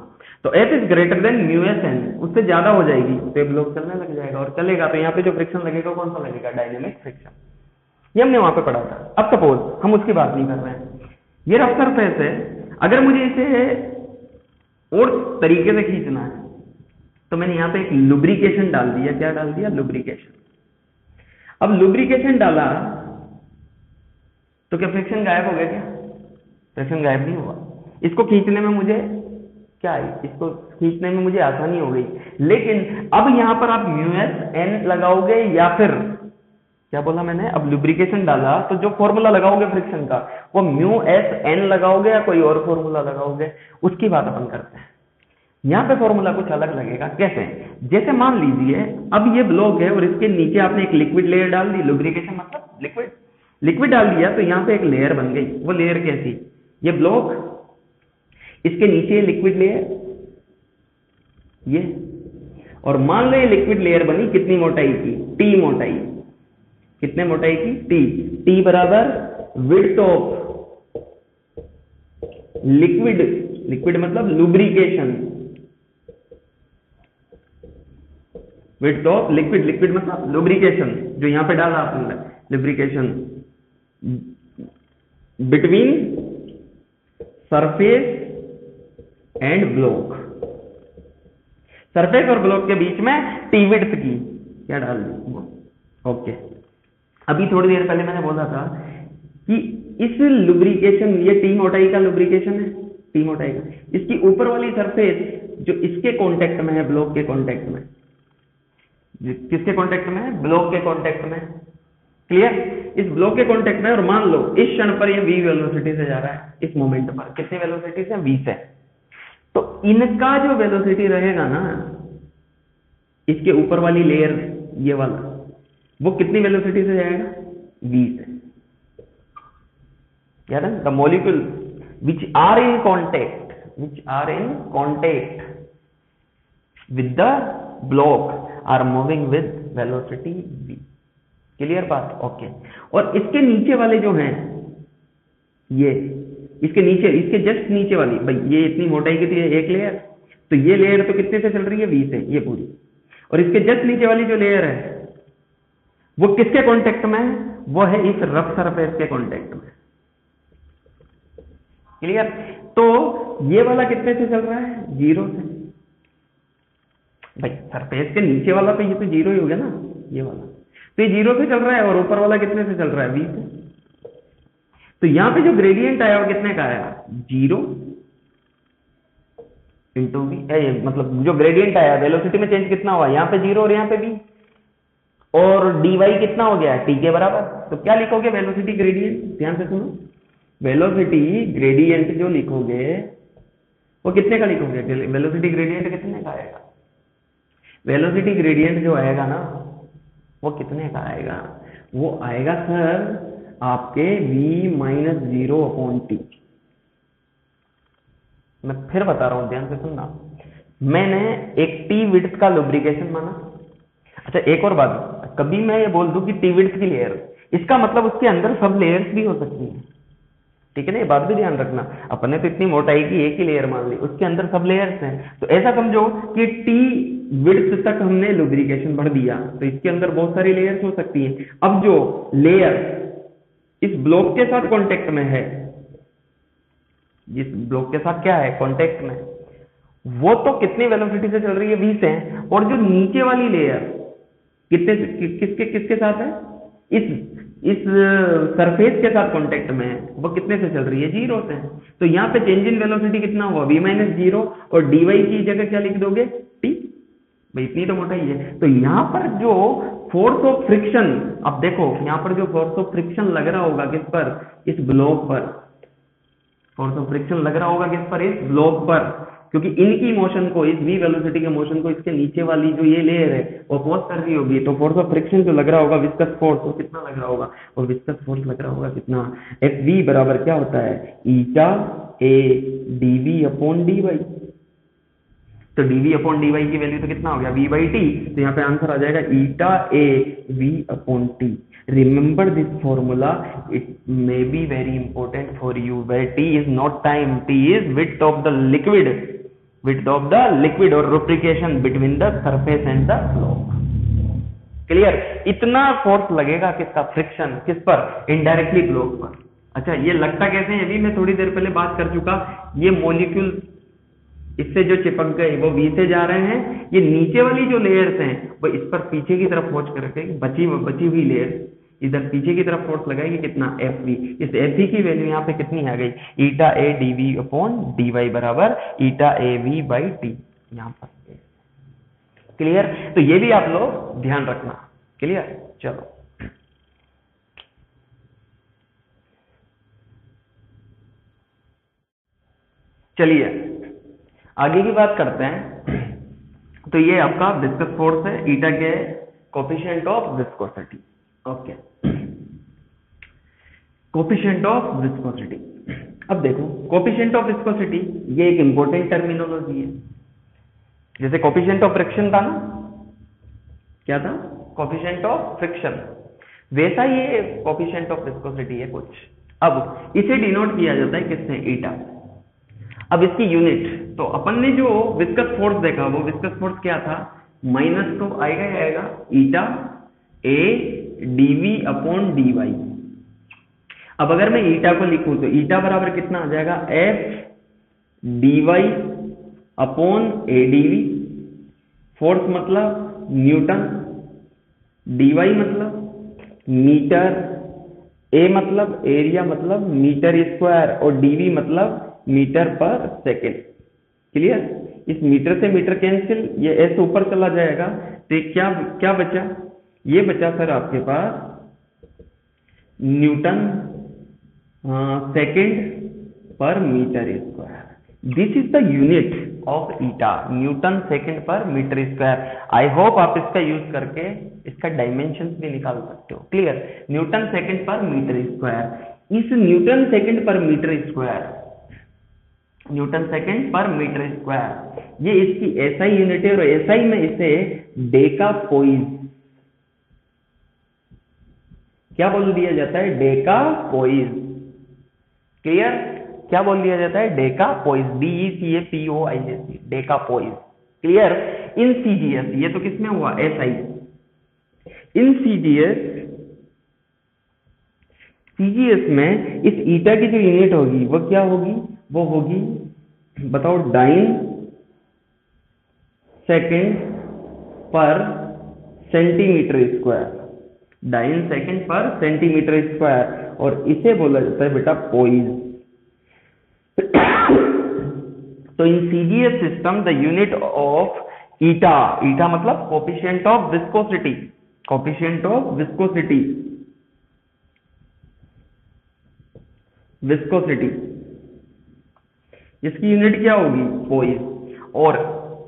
तो F is greater than mu S N उससे ज्यादा हो जाएगी तो ये ब्लॉक चलने लग जाएगा और चलेगा तो यहाँ पे जो फ्रिक्शन लगेगा कौन सा लगेगा डायनेमिक फ्रिक्शन ये हमने वहां पे पढ़ा था अब सपोज हम उसकी बात नहीं कर रहे हैं ये रफ सरफेस है अगर मुझे इसे और तरीके से खींचना है तो मैंने यहां पे एक लुब्रिकेशन डाल दिया क्या डाल दिया लुब्रिकेशन अब लुब्रिकेशन डाला तो क्या फ्रिक्शन गायब हो गया क्या फ्रिक्शन गायब नहीं हुआ इसको खींचने में मुझे क्या है? इसको खींचने में मुझे आसानी हो गई लेकिन अब यहां पर आप यूएस एन लगाओगे या फिर क्या बोला मैंने अब लुब्रिकेशन डाला तो जो फॉर्मूला लगाओगे फ्रिक्शन का वो म्यू एस एन लगाओगे या कोई और फॉर्मूला लगाओगे उसकी बात अपन करते हैं यहां पे फॉर्मूला कुछ अलग लगेगा कैसे जैसे मान लीजिए अब ये ब्लॉक है और इसके नीचे आपने एक लिक्विड लेयर डाल दी लुब्रिकेशन मतलब लिक्विड लिक्विड डाल दिया तो यहां पे एक लेयर बन गई वो लेयर कैसी ये ब्लॉक इसके नीचे लिक्विड लेयर ये और मान लो ये लिक्विड लेयर बनी कितनी मोटाई की टी मोटाई कितने मोटाई की टी टी बराबर विड ऑफ लिक्विड लिक्विड मतलब lubrication with the liquid liquid मतलब लुब्रिकेशन जो यहां पे डाला आपने lubrication between surface and block surface और ब्लॉक के बीच में टीविड की क्या डाल दी ओके अभी थोड़ी देर पहले मैंने बोला था कि इस लुब्रिकेशन ये टी मोटाई का लुब्रिकेशन है टी मोटाई का इसकी ऊपर वाली सरफेस जो इसके कांटेक्ट में है ब्लॉक के कांटेक्ट में किसके कॉन्टेक्ट में है ब्लॉक के कॉन्टेक्ट में क्लियर इस ब्लॉक के कॉन्टेक्ट में और मान लो इस क्षण पर ये वी वेलोसिटी से जा रहा है इस मोमेंट पर किससे वेलोसिटी से वी से तो इनका जो वेलोसिटी रहेगा ना इसके ऊपर वाली लेयर ये वाला वो कितनी वेलोसिटी से जाएगा वी से याद है the molecule which are in contact which are in contact with the block are moving with velocity B clear बात ओके और इसके नीचे वाले जो हैं ये इसके नीचे इसके जस्ट नीचे वाली भाई ये इतनी मोटाई की थी एक लेयर तो ये लेयर तो, तो कितने से चल रही है वी से ये पूरी और इसके जस्ट नीचे वाली जो लेयर है वो किसके कॉन्टेक्ट में है वो है इस रफ सरफेस के कॉन्टेक्ट में क्लियर तो ये वाला कितने से चल रहा है जीरो से भाई सरफेस के नीचे वाला पे ये तो जीरो ही हो गया ना ये वाला तो ये जीरो से चल रहा है और ऊपर वाला कितने से चल रहा है बी से तो यहां पे जो ग्रेडियंट आया वो कितने का आया जीरो इंटू बी मतलब जो ग्रेडियंट आया वेलोसिटी में चेंज कितना हुआ यहां पे जीरो और यहां पे बी और डीवाई कितना हो गया टी के बराबर तो क्या लिखोगे वेलोसिटी ग्रेडियंट ध्यान से सुनो वेलोसिटी ग्रेडियंट जो लिखोगे वो कितने का लिखोगे वेलोसिटी ग्रेडियंट कितने का आएगा वेलोसिटी ग्रेडियंट जो आएगा ना वो कितने का आएगा वो आएगा सर आपके v minus zero upon T मैं फिर बता रहा हूं ध्यान से सुनना मैंने एक टी विड्थ का लुब्रिकेशन माना अच्छा एक और बात कभी मैं ये बोल दू कि टी विड्थ की लेयर इसका मतलब उसके अंदर सब लेयर्स भी हो सकती है ठीक है ना ये बात भी ध्यान रखना अपने तो इतनी मोटाई की एक ही लेयर मान ली उसके अंदर सब लेयर्स हैं तो ऐसा समझो कि टी विड्थ तक हमने लुब्रिकेशन भर दिया तो इसके अंदर बहुत सारी लेयर्स हो सकती हैं अब जो लेयर इस ब्लॉक के साथ कांटेक्ट में है जिस ब्लॉक के साथ क्या है कांटेक्ट में वो तो कितनी वेलोसिटी से चल रही है बीस है और जो नीचे वाली लेयर कितने किसके कि, किसके साथ है इस इस सरफेस के साथ कांटेक्ट में है वो कितने से चल रही है जीरो से है तो यहां पे चेंज इन वेलोसिटी कितना हुआ वी माइनस जीरो और डीवाई की जगह क्या लिख दोगे टी भाई इतनी तो मोटाई है तो यहाँ पर जो फोर्स ऑफ फ्रिक्शन अब देखो यहाँ पर जो फोर्स ऑफ फ्रिक्शन लग रहा होगा किस पर इस ब्लॉक पर फोर्स ऑफ फ्रिक्शन लग रहा होगा किस पर इस ब्लॉक पर क्योंकि इनकी मोशन को इस वी वेलोसिटी के मोशन को इसके नीचे वाली जो ये लेयर है वो पोस्ट कर रही होगी तो फोर्स ऑफ फ्रिक्शन जो लग रहा होगा विस्कस फोर्स वो कितना लग रहा होगा और विस्कस फोर्स लग रहा होगा कितना एफ वी बराबर क्या होता है eta A D V upon D Y तो डीवी अपॉन डीवाई की वैल्यू तो कितना हो गया v बाई टी तो यहाँ पे आंसर आ जाएगा eta A V upon T remember this formula it may be very important for you way T is not time T is width of the liquid width of the liquid और lubrication between the surface and the block clear इतना force लगेगा किसका friction किस पर indirectly ग्लोब पर अच्छा ये लगता कैसे है अभी मैं थोड़ी देर पहले बात कर चुका ये मोलिक्यूल इससे जो चिपक गए वो बी से जा रहे हैं ये नीचे वाली जो लेयर्स हैं वो इस पर पीछे की तरफ फोर्स कर रखेगी बची बची हुई लेयर्स इधर पीछे की तरफ फोर्स लगाएगी कितना एफ वी इस एफ वी की वैल्यू यहाँ पे कितनी आ गई eta A D V upon D Y बराबर eta A V by T यहाँ पर क्लियर तो ये भी आप लोग ध्यान रखना क्लियर चलो चलिए आगे की बात करते हैं तो ये आपका विस्कस फोर्स है ईटा के coefficient of viscosity okay coefficient of viscosity अब देखो कोफिशियंट ऑफ विस्कोसिटी ये एक इंपॉर्टेंट टर्मिनोलॉजी है जैसे कोफिशियंट ऑफ फ्रिक्शन था ना क्या था कोफिशियंट ऑफ फ्रिक्शन वैसा ये कोफिशियंट ऑफ विस्कोसिटी है कुछ अब इसे डिनोट किया जाता है किससे ईटा अब इसकी यूनिट तो अपन ने जो विस्कस फोर्स देखा वो विस्कस फोर्स क्या था माइनस तो आएगा ही आएगा eta A dv upon d y अब अगर मैं ईटा को लिखूं तो ईटा बराबर कितना आ जाएगा F D Y upon A dv force मतलब न्यूटन डी वाई मतलब मीटर ए मतलब एरिया मतलब मीटर स्क्वायर और डीवी मतलब मीटर पर सेकेंड क्लियर इस मीटर से मीटर कैंसिल ये एस ऊपर चला जाएगा तो क्या क्या बचा ये बचा सर आपके पास newton second per metre square this is the unit of eta newton second per metre square I hope आप इसका यूज करके इसका डायमेंशन भी निकाल सकते हो clear newton second per metre square इस newton second per metre square newton second per metre square ये इसकी एसआई यूनिट है और एसआई में इसे डेका पोइज क्या बोल दिया जाता है डेका पोइज क्लियर क्या बोल दिया जाता है deca poise B E C A P O I S C deca poise clear in CGS ये तो किसमें हुआ एसआई इन सीजीएस सीजीएस में इस ईटा की जो यूनिट होगी वो क्या होगी वो होगी बताओ dyne second per centimetre square dyne second per centimetre square और इसे बोला जाता है बेटा पोइज तो in CBS system the unit of eta eta मतलब coefficient of viscosity coefficient of viscosity viscosity इसकी यूनिट क्या होगी पोइस और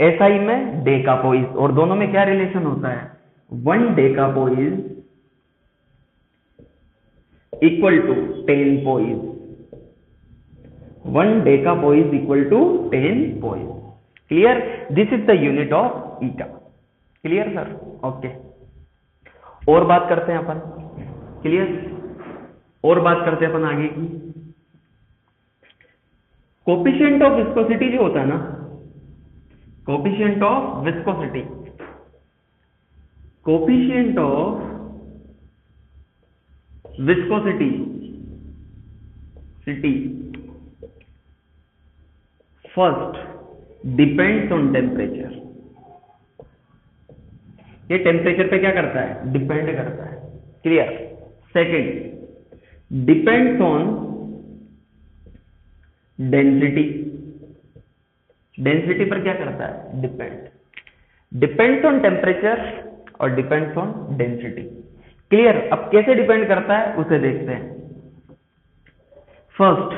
एस SI में डे का पोइस और दोनों में क्या रिलेशन होता है one deca poise equal to ten poise one deca poise equal to ten poise clear this is the unit of eta clear sir okay और बात करते हैं अपन क्लियर और बात करते हैं अपन आगे की कोपिशियंट ऑफ विस्कोसिटी जो होता है ना coefficient of viscosity coefficient of viscosity city first depends on temperature ये टेम्परेचर पे क्या करता है डिपेंड करता है clear second depends on density density पर क्या करता है डिपेंड डिपेंड्स ऑन टेम्परेचर और डिपेंड्स ऑन डेंसिटी क्लियर अब कैसे डिपेंड करता है उसे देखते हैं first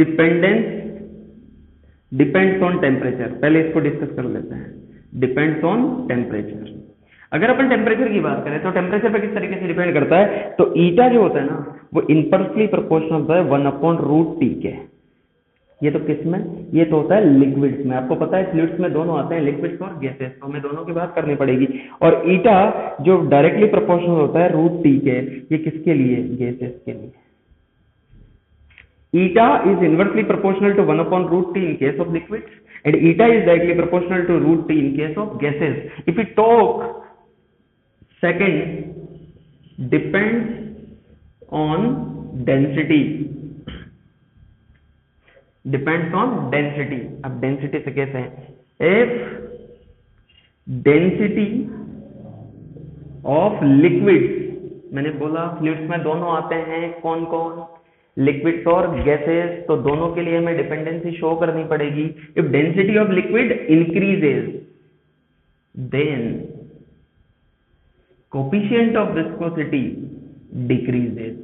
dependence depends on temperature पहले इसको डिस्कस कर लेते हैं डिपेंड्स ऑन टेम्परेचर अगर अपन टेम्परेचर की बात करें तो टेम्परेचर पर किस तरीके से डिपेंड करता है तो ईटा जो होता है ना वो इनपर्सली प्रपोर्शन होता है वन अपॉन रूट टी के ये तो किस में ये तो होता है लिक्विड में आपको पता है फ्लूड्स में दोनों आते हैं लिक्विड और गैसेस तो हमें दोनों की बात करनी पड़ेगी और ईटा जो डायरेक्टली प्रपोर्शन होता है रूट टी के ये किसके लिए गैसेस के लिए eta is inversely proportional to one upon root T in case of liquid and eta is directly proportional to root T in case of gases if you talk second depends on density depends on density अब density से कैसे है if density of liquids मैंने बोला fluids में दोनों आते हैं कौन कौन लिक्विड्स और गैसेस तो दोनों के लिए हमें डिपेंडेंसी शो करनी पड़ेगी if density of liquid increases then coefficient of viscosity decreases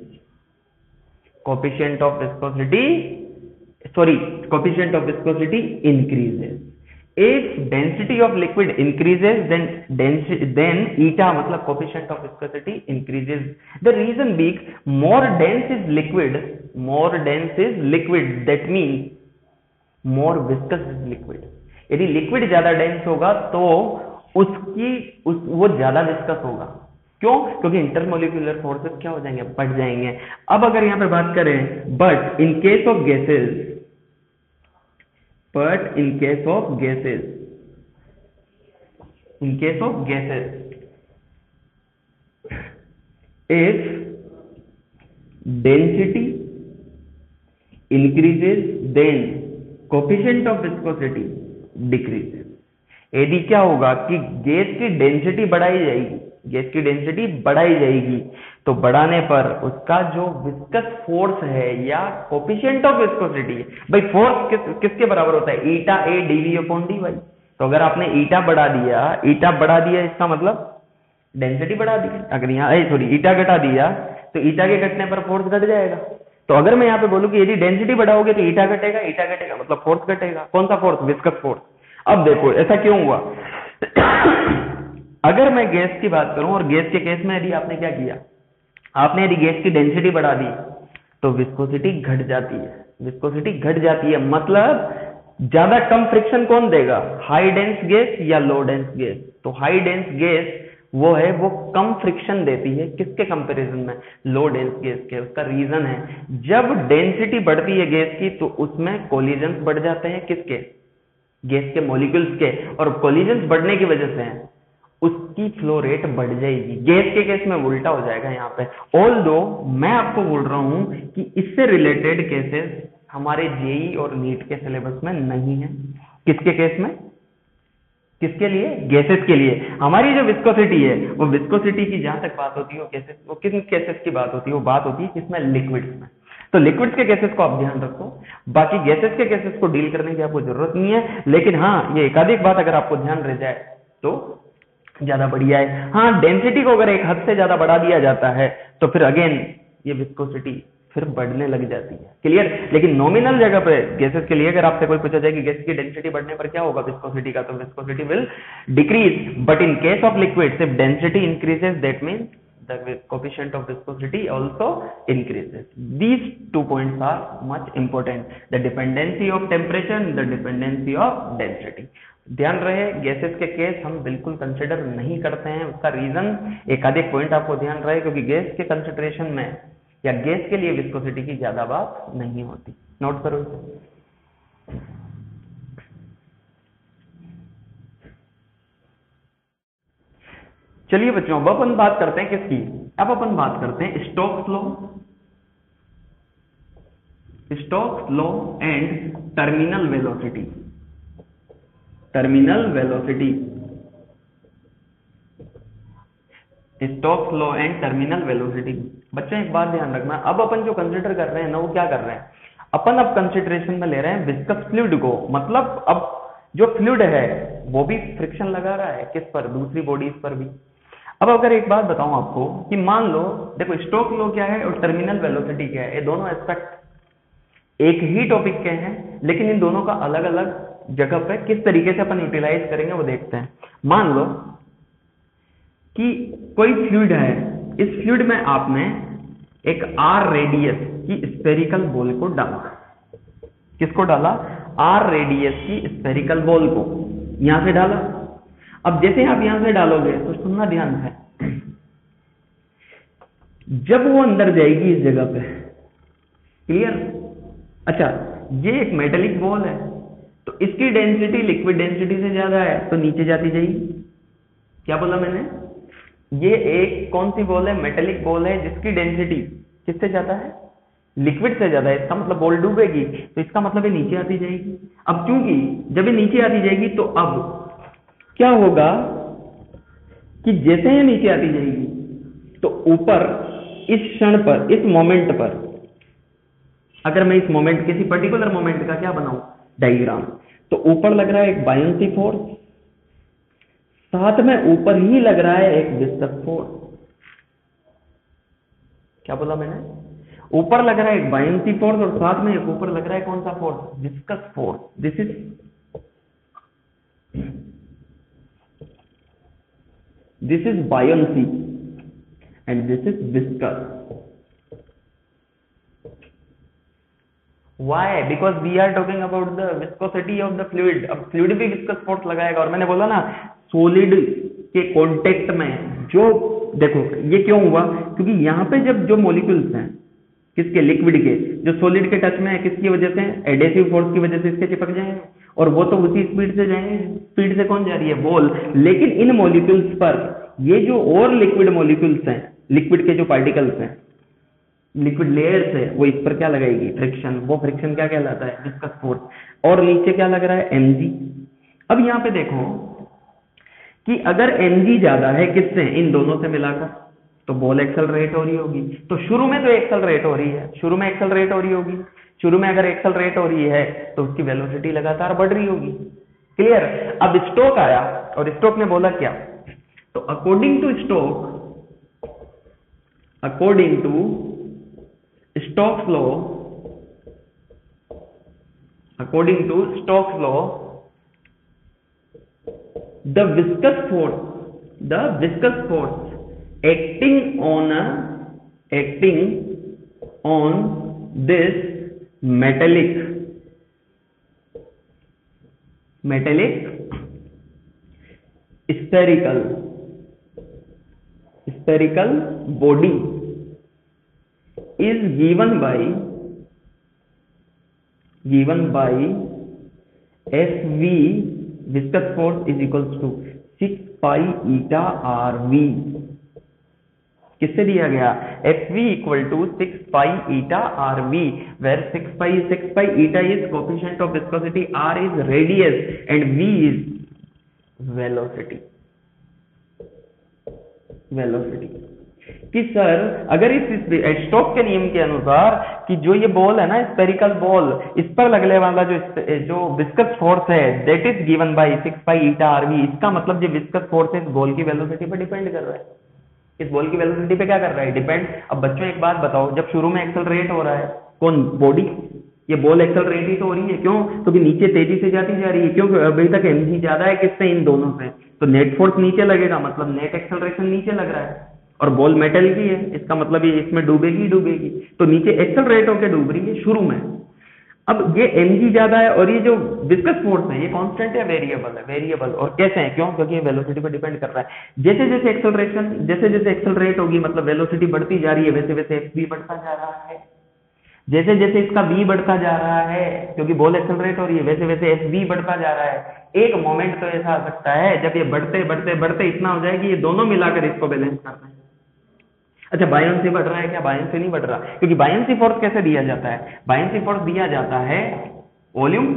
coefficient of viscosity sorry coefficient of viscosity increases if density of liquid increases then density then eta matlab coefficient of viscosity increases the reason being more dense is liquid more dense is liquid that means more viscous is liquid यदि liquid ज्यादा dense होगा तो उसकी उस वो ज्यादा viscous होगा क्यों क्योंकि इंटरमोलिकुलर फोर्सेस क्या हो जाएंगे बट जाएंगे अब अगर यहां पर बात करें but in case of gases but in case of gases in case of gases if density increases then coefficient of viscosity decreases यदि क्या होगा कि गैस की डेंसिटी बढ़ाई जाएगी गैस की डेंसिटी बढ़ाई जाएगी तो बढ़ाने पर उसका जो विस्कस फोर्स है या कोपिशियंट ऑफ विस्कोसिटी है भाई फोर्स किस, किसके बराबर होता है eta A D V upon D Y तो अगर आपने ईटा बढ़ा दिया ईटा बढ़ा दिया इसका मतलब डेंसिटी बढ़ा दी अगर यहाँ सॉरी ईटा घटा दिया तो ईटा के घटने पर फोर्स घट जाएगा तो अगर मैं यहाँ पे बोलूँ कि यदि डेंसिटी बढ़ाओगे तो ईटा घटेगा ईटा घटेगा मतलब फोर्स घटेगा कौन सा फोर्स विस्कस फोर्स अब देखो ऐसा क्यों हुआ (coughs) अगर मैं गैस की बात करूं और गैस के केस में यदि आपने क्या किया आपने यदि गैस की डेंसिटी बढ़ा दी तो विस्कोसिटी घट जाती है विस्कोसिटी घट जाती है मतलब ज्यादा कम फ्रिक्शन कौन देगा हाई डेंस गैस या लो डेंस गैस तो हाई डेंस गैस वो है वो कम फ्रिक्शन देती है किसके कंपैरिजन में लो डेंस गैस के उसका रीजन है जब डेंसिटी बढ़ती है गैस की तो उसमें कोलिजन बढ़ जाते हैं किसके गैस के मॉलिक्यूल्स के और कोलिजन बढ़ने की वजह से हैं उसकी फ्लो रेट बढ़ जाएगी गैस के केस में उल्टा हो जाएगा यहाँ पे ऑल दो मैं आपको बोल रहा हूं कि इससे रिलेटेड केसेस हमारे जेई e और नीट के सिलेबस में नहीं है किसके केस में किसके लिए गैसेस के लिए हमारी जो विस्कोसिटी है वो विस्कोसिटी की जहां तक बात होती है वो केसेस वो किन केसेस की बात होती है वो बात होती है किसमें लिक्विड्स में तो लिक्विड्स के केसेस को आप ध्यान रखो बाकी गैसेस के केसेस को डील करने की आपको जरूरत नहीं है लेकिन हाँ ये एकाधिक बात अगर आपको ध्यान रह जाए तो ज्यादा बढ़िया है हाँ डेंसिटी को अगर एक हद से ज्यादा बढ़ा दिया जाता है तो फिर अगेन ये विस्कोसिटी फिर बढ़ने लग जाती है क्लियर लेकिन नॉमिनल जगह पर गैसेस के लिए अगर आपसे कोई पूछा जाए कि गैस की डेंसिटी बढ़ने पर क्या होगा विस्कोसिटी का तो viscosity will decrease but in case of liquid सिर्फ density increases that mean the coefficient of viscosity also increases. These two points are much important. The dependency of temperature and the dependency of density. ध्यान रहे gases के case हम बिल्कुल consider नहीं करते हैं उसका रीजन एक अधिक पॉइंट आपको ध्यान रहे क्योंकि गैस के कंसिडरेशन में या गैस के लिए विस्कोसिटी की ज्यादा बात नहीं होती नोट करो चलिए बच्चों अब अपन बात करते हैं किसकी अब अपन बात करते हैं Stokes law Stokes law and terminal velocity terminal velocity Stokes law and terminal velocity बच्चों एक बात ध्यान रखना अब अपन जो कंसिडर कर रहे हैं ना वो क्या कर रहे हैं अपन अब कंसिडरेशन में ले रहे हैं विस्कस फ्लूड को मतलब अब जो फ्लूड है वो भी फ्रिक्शन लगा रहा है किस पर दूसरी बॉडीज पर भी अब अगर एक बात बताऊं आपको कि मान लो देखो स्टोक लो क्या है और टर्मिनल वेलोसिटी क्या है ये दोनों एस्पेक्ट एक ही टॉपिक के हैं लेकिन इन दोनों का अलग अलग जगह पे किस तरीके से अपन यूटिलाइज करेंगे वो देखते हैं मान लो कि कोई फ्लूड है इस फ्लूड में आपने एक आर रेडियस की स्पेरिकल बॉल को डाला किसको डाला आर रेडियस की स्पेरिकल बॉल को यहां से डाला अब जैसे आप यहां से डालोगे तो सुनना ध्यान से जब वो अंदर जाएगी इस जगह पे क्लियर अच्छा ये एक मेटेलिक बॉल है तो इसकी डेंसिटी लिक्विड डेंसिटी से ज्यादा है तो नीचे जाती जाएगी क्या बोला मैंने ये एक कौन सी बॉल है मेटेलिक बॉल है जिसकी डेंसिटी किससे ज्यादा है लिक्विड से ज्यादा है इसका मतलब बॉल डूबेगी तो इसका मतलब ये नीचे आती जाएगी अब क्योंकि जब ये नीचे आती जाएगी तो अब क्या होगा कि जैसे ही नीचे आती जाएगी तो ऊपर इस क्षण पर इस मोमेंट पर अगर मैं इस मोमेंट किसी पर्टिकुलर मोमेंट का क्या बनाऊं डायग्राम तो ऊपर लग रहा है एक बायंसी फोर्स साथ में ऊपर ही लग रहा है एक विस्तक फोर्स क्या बोला मैंने ऊपर लग रहा है एक बायंसी फोर्स और साथ में एक ऊपर लग रहा है कौन सा force viscous force this is This is buoyancy and this is viscous. Why? Because we are talking about the viscosity of the fluid. ab fluid भी viscous force lagayega aur maine bola na solid के contact में जो देखो ये क्यों हुआ क्योंकि यहाँ पे जब जो मॉलिक्यूल्स हैं किसके लिक्विड के जो सॉलिड के टच में है किसकी वजह से एडेसिव फोर्स की वजह से इसके चिपक जाएंगे और वो तो उसी स्पीड से जाएंगे स्पीड से कौन जा रही है बोल लेकिन इन मॉलिक्यूल्स पर ये जो और लिक्विड मॉलिक्यूल्स हैं लिक्विड के जो पार्टिकल्स हैं लिक्विड लेयर्स है वो इस पर क्या लगाएगी फ्रिक्शन वो फ्रिक्शन क्या कहलाता है जिसका फोर्स और नीचे क्या लग रहा है एम अब यहां पे देखो कि अगर एम ज्यादा है किससे इन दोनों से मिलाकर तो बॉल एक्सल हो रही होगी तो शुरू में तो एक्सल हो रही है शुरू में एक्सल हो रही होगी शुरू में अगर एक्सलरेट हो रही है तो उसकी वेलोसिटी लगातार बढ़ रही होगी क्लियर अब स्टोक आया और स्टोक ने बोला क्या तो according to Stoke according to Stokes law according to Stokes law the viscous force the viscous force acting on acting on this metallic, spherical body is given by Fv viscous force is equals to 6 pi eta Rv किससे दिया गया F V equal to six pi eta R V where six pi six pi eta is coefficient of viscosity R is radius and V is velocity velocity कि sir अगर इस, Stoke के नियम के अनुसार कि जो ये बॉल है ना स्पेरिकल बॉल इस पर लगने वाला जो जो विस्कस फोर्स है that is given by six pi eta R V इसका मतलब जो विस्कस फोर्स है इस बॉल की वेलोसिटी पर डिपेंड कर रहा है इस बॉल की वेलोसिटी पे क्या कर रहा है डिपेंड अब बच्चों एक बात बताओ जब शुरू में एक्सलरेट हो रहा है कौन बॉडी ये बॉल एक्सलरेट ही तो हो रही है क्यों क्योंकि तो नीचे तेजी से जाती जा रही है क्योंकि अभी तक एम ज्यादा है किससे इन दोनों से तो नेट फोर्स नीचे लगेगा मतलब नेट एक्सलरेशन नीचे लग रहा है और बॉल मेटल की है इसका मतलब ये इसमें डूबेगी डूबेगी तो नीचे एक्सलरेट होकर डूब रही है शुरू में अब ये एम ज्यादा है और ये जो विस्कस फोर्स है ये कांस्टेंट है वेरिएबल है वेरिएबल और कैसे है क्यों क्योंकि वेलोसिटी पर डिपेंड कर रहा है जैसे जैसे एक्सेलरेशन जैसे जैसे एक्सेलरेट होगी मतलब वेलोसिटी बढ़ती जा रही है वैसे वैसे एक्स भी बढ़ता जा रहा है जैसे जैसे इसका बी बढ़ता जा रहा है क्योंकि बॉल एक्सेलरेट हो रही है वैसे वैसे एस बी बढ़ता जा रहा है एक मोमेंट तो ऐसा आ सकता है जब ये बढ़ते बढ़ते बढ़ते इतना हो जाए कि ये दोनों मिलाकर इसको बैलेंस करते हैं अच्छा बायन से बढ़ रहा है क्या बायन से नहीं बढ़ रहा क्योंकि बायन से फोर्स कैसे दिया जाता है बायन से फोर्स दिया जाता है volume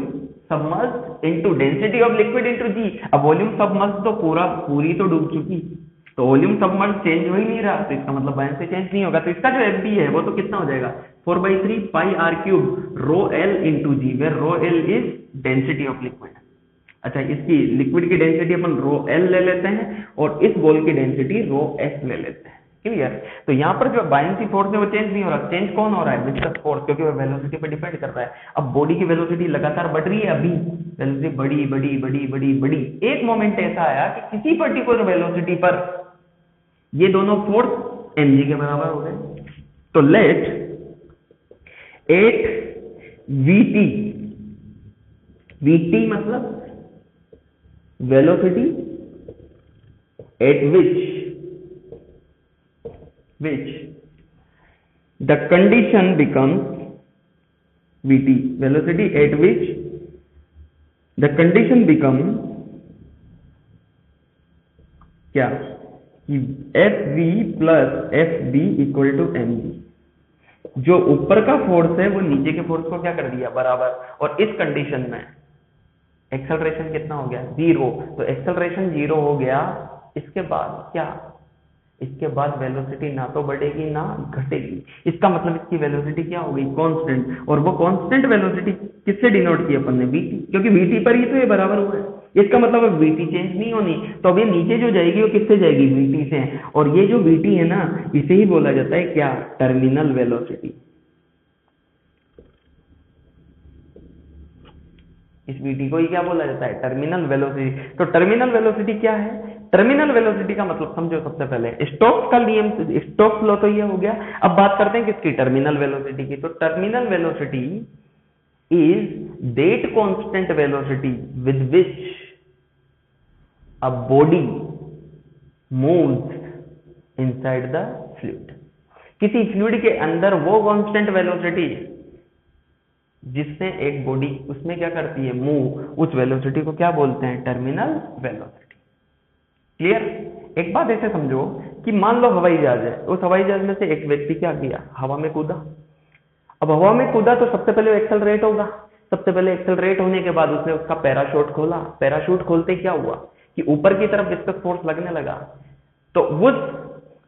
submerged into density of liquid into G अब वॉल्यूम सबमर्स तो पूरा पूरी तो डूब चुकी तो वॉल्यूम सबमर्स चेंज हो ही नहीं रहा तो इसका मतलब बायन से चेंज नहीं होगा तो इसका जो एफ है वो तो कितना हो जाएगा four by three pi R cube rho L into G where rho L is density of liquid अच्छा इसकी लिक्विड की डेंसिटी अपन रो एल ले लेते हैं और इस बॉल की डेंसिटी रो एस ले लेते हैं क्लियर तो यहाँ पर जो बायसी फोर्स है वो चेंज नहीं हो रहा चेंज कौन हो रहा है विस्कस फोर्स क्योंकि वो वेलोसिटी पे डिपेंड कर रहा है अब बॉडी की वेलोसिटी लगातार बढ़ रही है अभी वेलोसिटी बड़ी बड़ी बड़ी बड़ी बड़ी एक मोमेंट ऐसा आया कि किसी पर्टिकुलर वेलोसिटी पर ये दोनों फोर्स एम के बराबर हो गए तो let at V T V T मतलब velocity at which which the condition becomes vt velocity at which the condition becomes क्या F V plus F B equal to M B जो ऊपर का फोर्स है वो नीचे के फोर्स को क्या कर दिया बराबर और इस कंडीशन में एक्सेलरेशन कितना हो गया जीरो तो एक्सेलरेशन जीरो हो गया इसके बाद क्या इसके बाद वेलोसिटी ना तो बढ़ेगी ना घटेगी इसका मतलब इसकी वेलोसिटी क्या होगी कांस्टेंट और वो कांस्टेंट वेलोसिटी किससे डिनोट की अपन ने वीटी क्योंकि वीटी पर ही तो ये बराबर हुआ है इसका मतलब अब वीटी चेंज नहीं होनी तो अब ये नीचे जो जाएगी वो किससे जाएगी वीटी से और ये जो वीटी है ना इसे ही बोला जाता है क्या टर्मिनल वेलोसिटी इस वीटी को ही क्या बोला जाता है टर्मिनल वेलोसिटी तो टर्मिनल वेलोसिटी क्या है टर्मिनल वेलोसिटी का मतलब समझो सबसे पहले स्टोक्स का नियम स्टोक्स लो तो ये हो गया अब बात करते हैं किसकी टर्मिनल वेलोसिटी की तो terminal velocity is that constant velocity with which a body moves inside the fluid किसी फ्लूड के अंदर वो कांस्टेंट वेलोसिटी जिससे एक बॉडी उसमें क्या करती है मूव उस वेलोसिटी को क्या बोलते हैं टर्मिनल वेलोसिटी क्लियर एक बात ऐसे समझो कि मान लो हवाई जहाज है उस हवाई जहाज में से एक व्यक्ति क्या किया हवा में कूदा अब हवा में कूदा तो सबसे पहले रेट होगा सबसे पहले रेट होने के बाद उसने उसका पैराशूट खोला पैराशूट खोलते क्या हुआ कि ऊपर की तरफ विस्कस फोर्स लगने लगा तो उस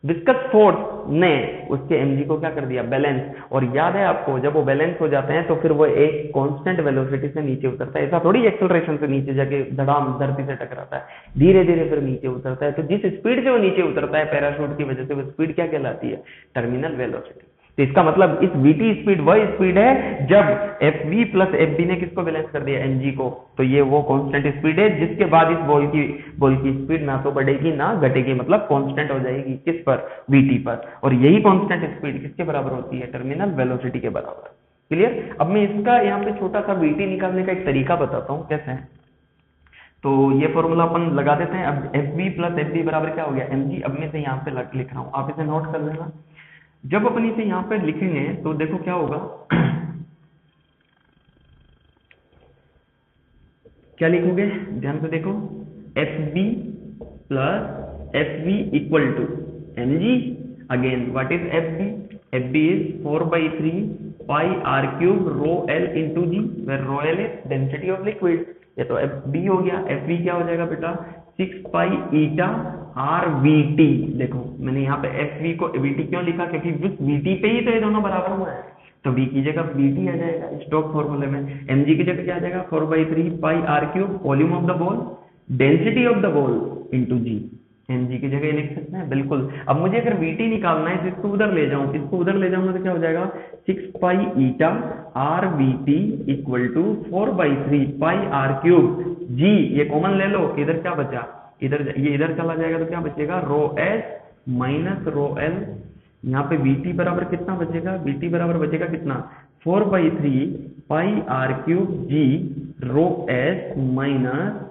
विस्कस फोर्स ने उसके एमजी को क्या कर दिया बैलेंस और याद है आपको जब वो बैलेंस हो जाते हैं तो फिर वो एक कांस्टेंट वेलोसिटी से नीचे उतरता है ऐसा थोड़ी एक्सेलरेशन से नीचे जाके धड़ाम धरती से टकराता है धीरे धीरे फिर नीचे उतरता है तो जिस स्पीड से वो नीचे उतरता है पैराशूट की वजह से वो स्पीड क्या कहलाती है टर्मिनल वेलोसिटी तो इसका मतलब इस vt स्पीड वह स्पीड है जब fv प्लस fb ने किसको बैलेंस कर दिया mg को तो ये वो कांस्टेंट स्पीड है जिसके बाद इस बॉल की बॉल की स्पीड ना तो बढ़ेगी ना घटेगी मतलब कांस्टेंट हो जाएगी किस पर vt पर और यही कांस्टेंट स्पीड किसके बराबर होती है टर्मिनल वेलोसिटी के बराबर क्लियर अब मैं इसका यहाँ पे छोटा सा vt निकालने का एक तरीका बताता हूँ कैसे है तो ये फॉर्मूला अपन लगा देते हैं अब F B plus F B बराबर क्या हो गया एम जी अब मैं यहाँ पे लिख रहा हूँ आप इसे नोट कर लेना जब अपन इसे यहां पर लिखेंगे तो देखो क्या होगा (clears throat) क्या लिखोगे ध्यान से देखो F B plus F B equal to M G again what is F B F B is four by three pi R cube rho L into G where rho L is density of liquid ये तो F B हो गया F B क्या हो जाएगा बेटा six pi eta R V T देखो मैंने यहाँ पे एस वी को वी टी क्यों लिखा क्योंकि उस वी टी पे ही तो ये दोनों बराबर हुआ है तो वी की जगह वी टी आ जाएगा स्टॉक फॉर्मूले में एम जी की जगह क्या आ जाएगा four by three pi R cube volume of the ball density of the ball into G and G की जगह लिख सकते हैं बिल्कुल अब मुझे अगर वी टी निकालना है तो इसको उधर ले जाऊं इसको उधर ले जाऊंगा तो क्या हो जाएगा six pi eta R V T equal to four by three pi R cube G ये कॉमन ले लो इधर क्या बचा इधर ये इधर चला जाएगा तो क्या बचेगा rho S minus rho L यहाँ पे वी टी बराबर कितना बचेगा वी टी बराबर बचेगा कितना four by three pi R cube G rho S minus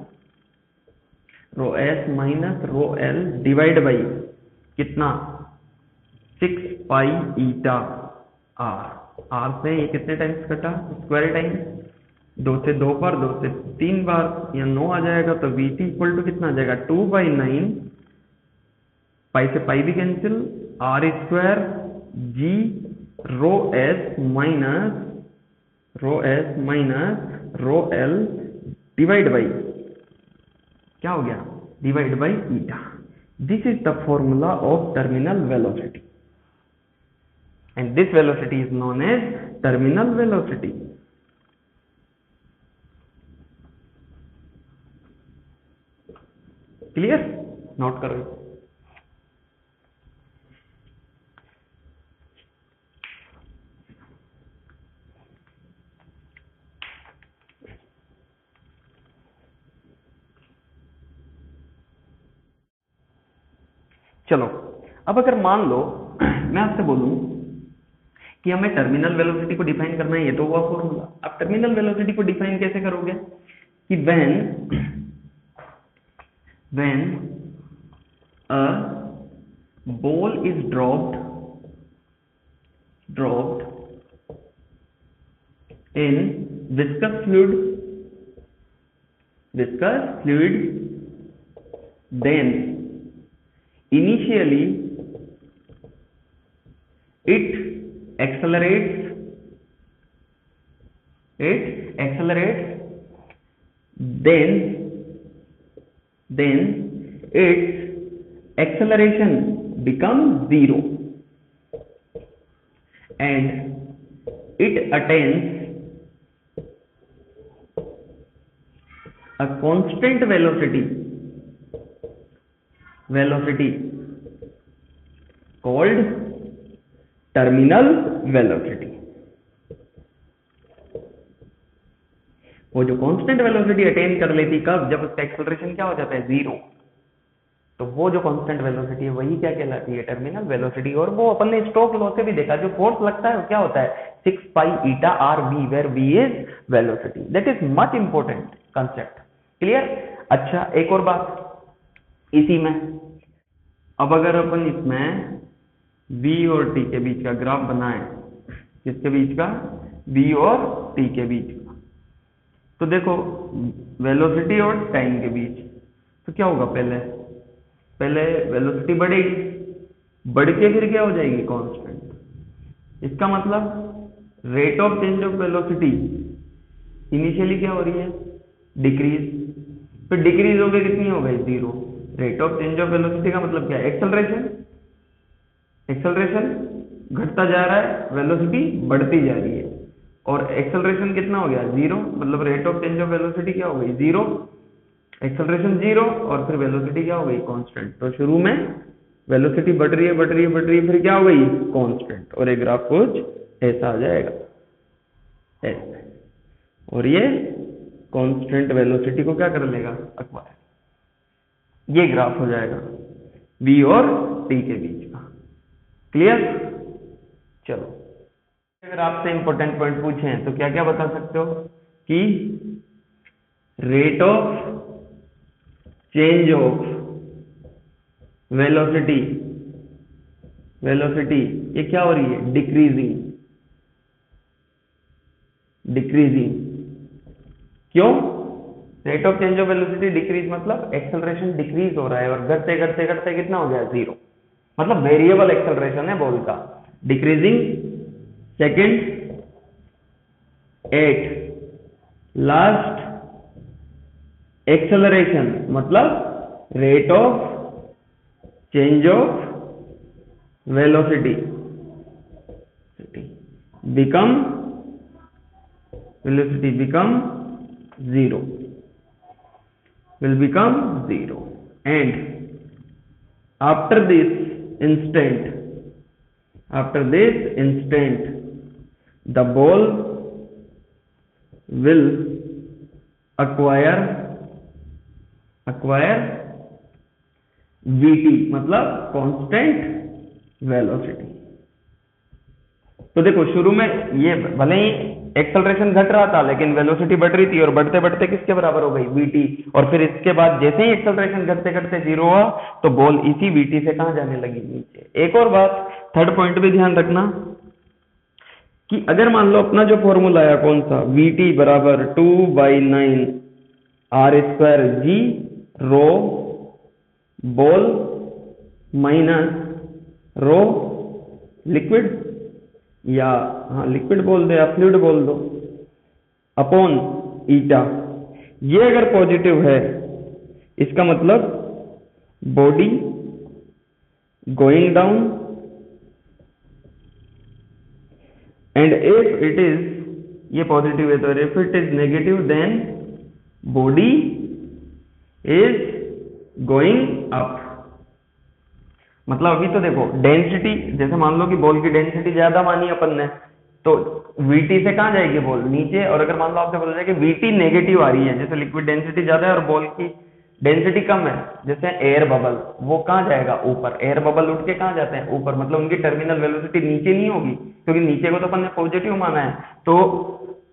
rho S minus rho L divide by कितना six pi eta R R से ये कितने टाइम्स कटा स्क्वायर टाइम दो से दो बार दो से तीन बार या नो आ जाएगा तो वी टी इक्वल टू कितना आ जाएगा टू बाई नाइन पाई से पाई भी cancel R square G rho S minus rho S minus rho L divide by क्या हो गया divide by eta this is the formula of terminal velocity and this velocity is known as terminal velocity clear note कर रही चलो अब अगर मान लो (clears throat) मैं आपसे बोलूं कि हमें टर्मिनल वेलोसिटी को डिफाइन करना है ये तो हुआ फॉर्मूला अब टर्मिनल वेलोसिटी को डिफाइन कैसे करोगे कि when when a ball is dropped dropped in viscous fluid viscous fluid then initially it accelerates it accelerates then then its acceleration becomes zero and it attains a constant velocity velocity called terminal velocity वो जो constant velocity attain कर लेती कब जब उसका acceleration क्या हो जाता है जीरो तो वो जो कांस्टेंट वेलोसिटी है वही क्या कहलाती है टर्मिनल वेलोसिटी और वो अपन ने स्टोक लॉ से भी देखा जो फोर्स लगता है वो क्या होता है six pi eta R V where V is velocity that is much important concept clear अच्छा एक और बात इसी में अब अगर अपन इसमें B और टी के बीच का ग्राफ बनाएं किसके बीच का B और टी के बीच का तो देखो वेलोसिटी और टाइम के बीच तो क्या होगा पहले पहले वेलोसिटी बढ़ेगी बढ़ के फिर क्या हो जाएगी कांस्टेंट इसका मतलब rate of change of velocity initially क्या हो रही है डिक्रीज तो डिक्रीज हो गई कितनी हो गई zero rate of change of velocity का मतलब क्या है एक्सेलरेशन एक्सेलरेशन घटता जा रहा है वेलोसिटी बढ़ती जा रही है और एक्सेलरेशन कितना हो गया जीरो मतलब rate of change of velocity क्या हो गई जीरो एक्सेलरेशन जीरो और फिर वेलोसिटी क्या हो गई कॉन्स्टेंट तो शुरू में वेलोसिटी बढ़ रही है बढ़ रही है बढ़ रही है फिर क्या हो गई कॉन्स्टेंट और एक ग्राफ कुछ ऐसा आ जाएगा ऐसे और ये कॉन्स्टेंट वेलोसिटी को क्या कर लेगा अखबार ये ग्राफ हो जाएगा बी और टी के बीच का क्लियर चलो अगर आपसे इंपॉर्टेंट पॉइंट हैं तो क्या क्या बता सकते हो कि rate of change of velocity velocity ये क्या हो रही है डिक्रीजिंग डिक्रीजिंग क्यों rate of change of velocity decrease मतलब एक्सेलरेशन डिक्रीज हो रहा है और घटते घटते घटते कितना हो गया जीरो मतलब वेरिएबल एक्सेलरेशन है बॉल का decreasing second at last acceleration मतलब rate of change of velocity become velocity become zero will become zero and after this instant after this instant the ball will acquire acquire vt मतलब constant velocity तो देखो शुरू में ये भले ही acceleration घट रहा था लेकिन वेलोसिटी बढ़ रही थी और बढ़ते बढ़ते किसके बराबर हो गई वीटी और फिर इसके बाद जैसे ही एक्सलरेशन घटते घटते जीरो हुआ तो बॉल इसी वीटी से कहा जाने लगी नीचे एक और बात थर्ड पॉइंट भी ध्यान रखना कि अगर मान लो अपना जो फॉर्मूला आया कौन सा वीटी बराबर two by nine R square G rho ball minus rho liquid या हाँ लिक्विड बोल दो या फ्लूड बोल दो अपॉन ईटा ये अगर पॉजिटिव है इसका मतलब body going down and if it is ये पॉजिटिव है तो if it is negative then body is going up मतलब अभी तो देखो डेंसिटी जैसे मान लो कि बॉल की डेंसिटी ज्यादा मानी अपन ने तो वीटी से कहां जाएगी बॉल नीचे और अगर मान लो आपसे बोला जाए कि वीटी नेगेटिव आ रही है जैसे लिक्विड डेंसिटी ज्यादा है और बॉल की डेंसिटी कम है जैसे एयर बबल वो कहाँ जाएगा ऊपर एयर बबल उठ के कहाँ जाते हैं ऊपर मतलब उनकी टर्मिनल वेलोसिटी नीचे नहीं होगी क्योंकि नीचे को तो अपन ने पॉजिटिव माना है तो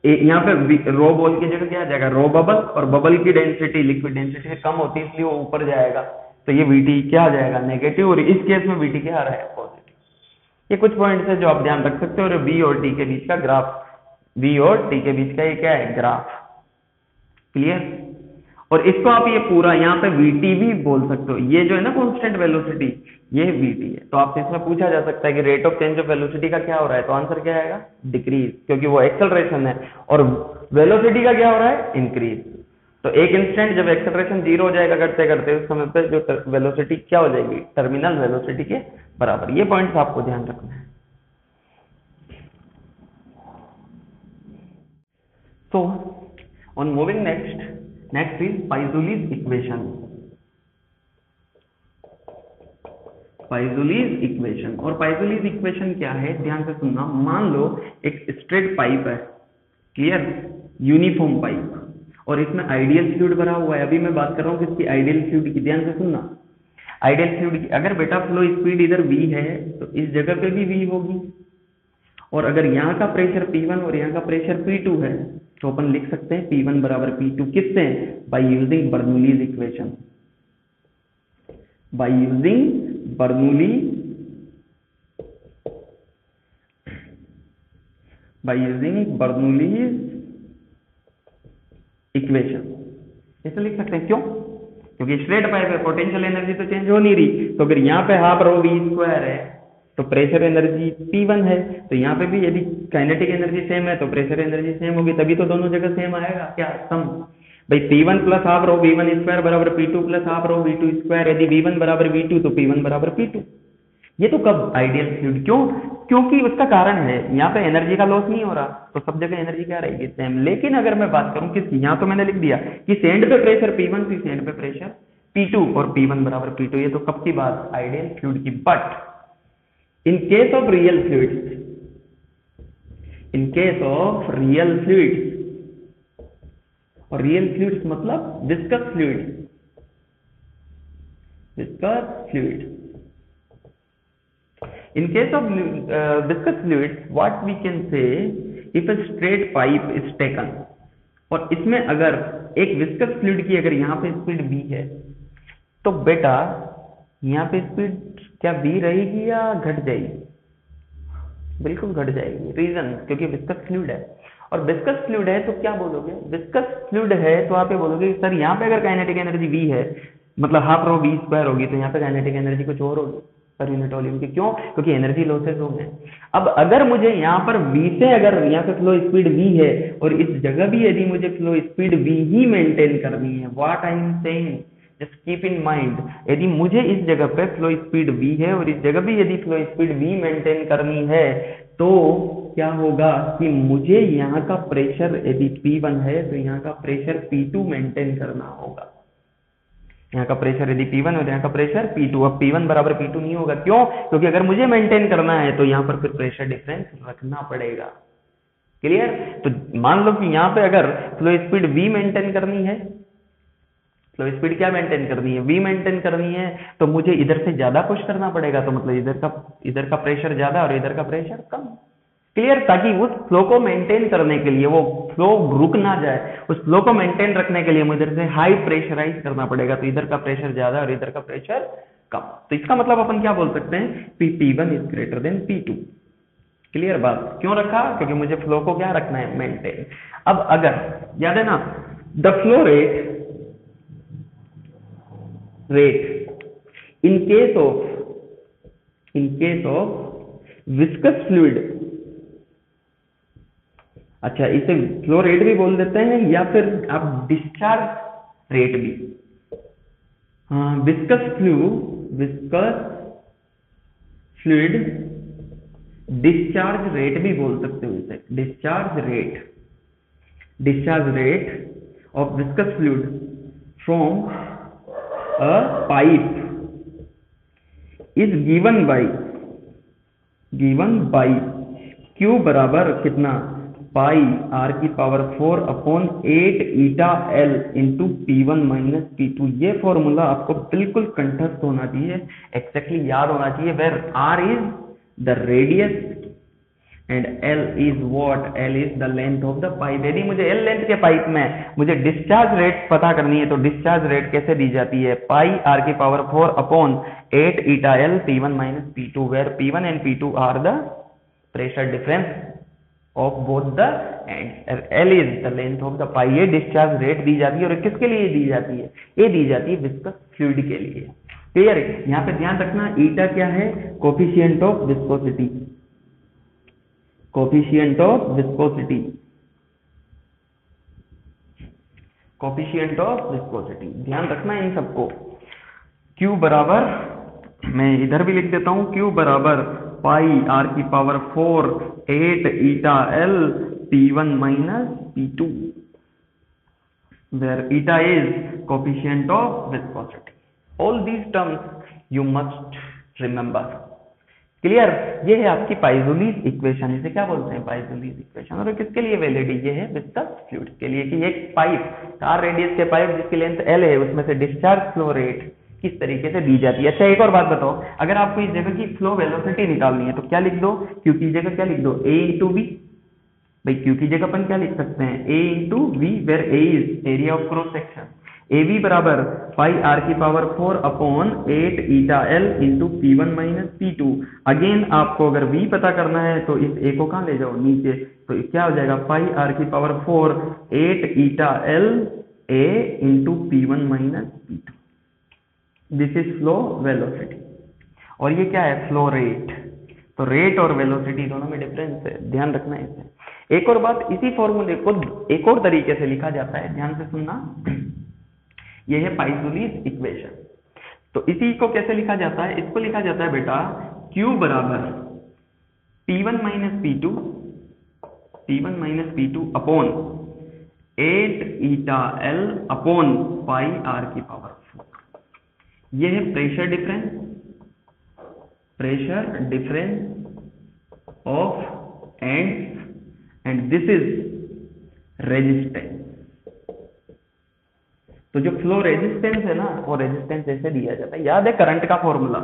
यहाँ पे रो बॉल की जगह क्या जाएगा रो बबल और बबल की डेंसिटी लिक्विड डेंसिटी से कम होती है इसलिए वो ऊपर जाएगा तो ये वीटी क्या आ जाएगा नेगेटिव और इस केस में वीटी क्या आ रहा है पॉजिटिव ये कुछ पॉइंट्स है जो आप ध्यान रख सकते हो और बी और डी के बीच का ग्राफ बी और डी के बीच का ये क्या है ग्राफ क्लियर और इसको आप ये पूरा यहाँ पे टी भी बोल सकते हो ये जो है ना कॉन्स्टेंट वेलोसिटी ये टी है तो आपसे इसमें पूछा जा सकता है कि rate of change of velocity का क्या हो रहा है तो आंसर क्या आएगा डिक्रीज क्योंकि वो एक्सेलरेशन है और वेलोसिटी का क्या हो रहा है इंक्रीज तो एक इंस्टेंट जब एक्सेलरेशन जीरो हो जाएगा करते करते उस समय पर जो वेलोसिटी क्या हो जाएगी टर्मिनल वेलोसिटी के बराबर ये पॉइंट्स तो आपको ध्यान रखना है so on moving next next is Poiseuille's equation Poiseuille's equation और पाइजुलीज इक्वेशन क्या है ध्यान से सुनना मान लो एक स्ट्रेट पाइप है क्लियर यूनिफॉर्म पाइप और इसमें आइडियल फ्लूड भरा हुआ है अभी मैं बात कर रहा हूं कि इसकी आइडियल फ्लूड की ध्यान से सुनना आइडियल फ्लूड की अगर बेटा फ्लो स्पीड इधर वी है तो इस जगह पे भी वी होगी और अगर यहाँ का प्रेशर P1 और यहाँ का प्रेशर P2 है तो अपन लिख सकते हैं P1 बराबर पी टू किससे by using Bernoulli's equation by using Bernoulli by using Bernoulli's equation ऐसे लिख सकते हैं क्यों क्योंकि स्ट्रेट पाइप है पोटेंशियल एनर्जी तो चेंज हो नहीं रही तो अगर यहाँ पे हाफ रो वी स्क्वायर है तो प्रेशर एनर्जी पी वन है तो यहाँ पे भी यदि काइनेटिक एनर्जी सेम है तो प्रेशर एनर्जी सेम होगी तभी तो दोनों जगह सेम आएगा क्या सम भाई P one plus half rho V one square बराबर P two plus half rho V two square यदि वी वन बराबर वी टू तो पी वन बराबर पी टू ये तो कब आइडियल फ्लूड क्यों क्योंकि उसका कारण है यहाँ पे एनर्जी का लॉस नहीं हो रहा तो सब जगह एनर्जी क्या रहेगी सेम लेकिन अगर मैं बात करूं कि यहाँ तो मैंने लिख दिया कि सेंड पे प्रेशर पी वन थी सेंड पे प्रेशर पी टू और पी वन बराबर पी टू ये तो कब की बात आइडियल फ्लूड की but in case of real fluid in case of real fluid और रियल फ्लूड मतलब viscous fluid viscous fluid In case of uh, viscous fluid what we can say, if a straight pipe is taken, और इसमें अगर एक viscous fluid की अगर यहाँ पे स्पीड बी है तो बेटा यहाँ पे स्पीड क्या बी रहेगी या घट जाएगी बिल्कुल घट जाएगी रीजन क्योंकि विस्कस फ्लूड है और विस्कस फ्लूड है तो क्या बोलोगे विस्कस फ्लूड है तो आप ये बोलोगे सर यहाँ पे अगर काइनेटिक एनर्जी वी है मतलब हाफ रो बी स्क्वायर होगी तो यहाँ पे काइनेटिक एनर्जी कुछ और होगी पर यूनिट वॉल्यूम के क्यों क्योंकि एनर्जी लॉसेज हो गए अब अगर मुझे यहाँ पर v से अगर यहाँ पे फ्लो स्पीड v है और इस जगह भी यदि मुझे फ्लो स्पीड v ही मेंटेन करनी है what I am saying just keep in mind यदि मुझे इस जगह पे फ्लो स्पीड v है और इस जगह भी यदि फ्लो स्पीड v मेंटेन करनी है तो क्या होगा कि मुझे यहाँ का प्रेशर यदि P1 है तो यहाँ का प्रेशर P2 मेंटेन करना होगा यहाँ का प्रेशर यदि P1 हो तो यहाँ का प्रेशर P2 अब P1 बराबर P2 नहीं होगा क्यों क्योंकि अगर मुझे मेंटेन करना है तो यहाँ पर फिर प्रेशर डिफरेंस रखना पड़ेगा क्लियर तो मान लो कि यहाँ पे अगर फ्लो स्पीड V मेंटेन करनी है फ्लो स्पीड क्या मेंटेन करनी है V मेंटेन करनी है तो मुझे इधर से ज्यादा पुश करना पड़ेगा तो मतलब इधर का इधर का प्रेशर ज्यादा और इधर का प्रेशर कम क्लियर ताकि उस फ्लो को मेंटेन करने के लिए वो फ्लो रुक ना जाए उस फ्लो को मेंटेन रखने के लिए मुझे इधर से हाई प्रेशराइज करना पड़ेगा तो इधर का प्रेशर ज्यादा और इधर का प्रेशर कम तो इसका मतलब अपन क्या बोल सकते हैं P P one is greater than P two clear बात क्यों रखा क्योंकि मुझे फ्लो को क्या रखना है मेंटेन अब अगर याद है ना the flow rate rate in case of in case of viscous fluid अच्छा इसे फ्लो रेट भी बोल देते हैं या फिर आप डिस्चार्ज रेट भी हाँ viscous flu viscous fluid discharge rate भी बोल सकते हो इसे discharge rate discharge rate of viscous fluid from a pipe is given by given by Q बराबर कितना पाई आर की power four upon eight eta L into P one minus P two ये formula आपको बिल्कुल कंठस्थ होना चाहिए exactly याद होना चाहिए where R is the radius and L is what L is the length of the pipe यदि मुझे एल लेंथ के पाइप में मुझे डिस्चार्ज रेट पता करनी है तो डिस्चार्ज रेट कैसे दी जाती है पाई आर की power four upon eight eta L P one minus P two where P one and P two are the pressure difference of both the and l is the length of the pipe ये discharge rate दी जाती है और किसके लिए दी जाती है ये दी जाती है viscous fluid के लिए clear यहाँ पे ध्यान रखना ईटा क्या है coefficient of viscosity coefficient of viscosity of viscosity ध्यान रखना इन सबको Q बराबर मैं इधर भी लिख देता हूं Q बराबर पाई आर की power four eight eta L P one minus P two where eta is coefficient of viscosity all these terms you must remember clear ये है आपकी पाइजोलीज इक्वेशन इसे क्या बोलते हैं पाइजोलीज इक्वेशन और किसके लिए वैलिड ये है विस्कस फ्लूड के लिए कि एक पाइप कार रेडियस के पाइप जिसकी लेंथ एल है उसमें से डिस्चार्ज फ्लो रेट किस तरीके से दी जाती है अच्छा एक और बात बताओ अगर आपको इस जगह की फ्लो वेलोसिटी निकालनी है तो क्या लिख दो क्यू की जगह क्या लिख दो ए इंटू वी भाई क्यू की जगह अपन क्या लिख सकते हैं A into V where A is area of cross section A V बराबर फाइव आर की power four upon eight eta L into P one minus P two again आपको अगर वी पता करना है तो इस ए को कहां ले जाओ नीचे तो क्या हो जाएगा फाइव आर की power four eight eta L A into P one minus P two this is flow velocity और ये क्या है फ्लो रेट तो रेट और वेलोसिटी दोनों में डिफरेंस है ध्यान रखना है इसे एक और बात इसी फॉर्मूले को एक और तरीके से लिखा जाता है ध्यान से सुनना यह है पाइसुलिस इक्वेशन तो इसी को कैसे लिखा जाता है इसको लिखा जाता है बेटा Q बराबर P1 one minus P two P one minus P two upon eight eta L upon pi R की पावर यह है pressure difference pressure difference of end end this is resistance तो जो फ्लो रेजिस्टेंस है ना वो resistance ऐसे दिया जाता है याद है करंट का फॉर्मूला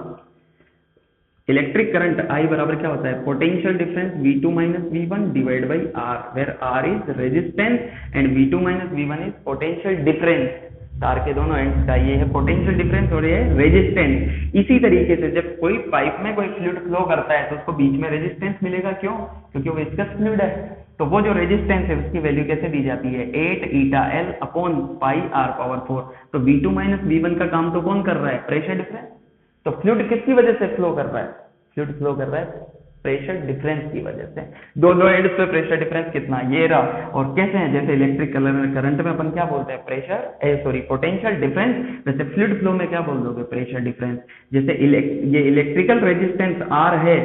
इलेक्ट्रिक करंट आई बराबर क्या होता है potential difference V two minus V one divide by R where R is resistance and V two minus V one is potential difference तार के दोनों एंड्स का ये है पोटेंशियल डिफरेंस और ये रेजिस्टेंस इसी तरीके से जब कोई पाइप में कोई फ्लूड फ्लो करता है तो उसको बीच में रेजिस्टेंस मिलेगा क्यों क्योंकि वो विस्कस फ्लूड है तो वो जो रेजिस्टेंस है उसकी वैल्यू कैसे दी जाती है eight eta L upon pi R power four तो B two minus B one का काम तो कौन कर रहा है प्रेशर डिफरेंस तो फ्लूड किसकी वजह से फ्लो कर रहा है फ्लूड फ्लो कर रहा है प्रेशर डिफरेंस की वजह से दोनों एंड पे प्रेशर डिफरेंस कितना ये रहा और कैसे है जैसे इलेक्ट्रिक कलर में करंट में अपन क्या बोलते हैं pressure uh sorry potential difference वैसे फ्लूड फ्लो में क्या बोल दोगे प्रेशर डिफरेंस जैसे ये इलेक्ट्रिकल रेजिस्टेंस आर है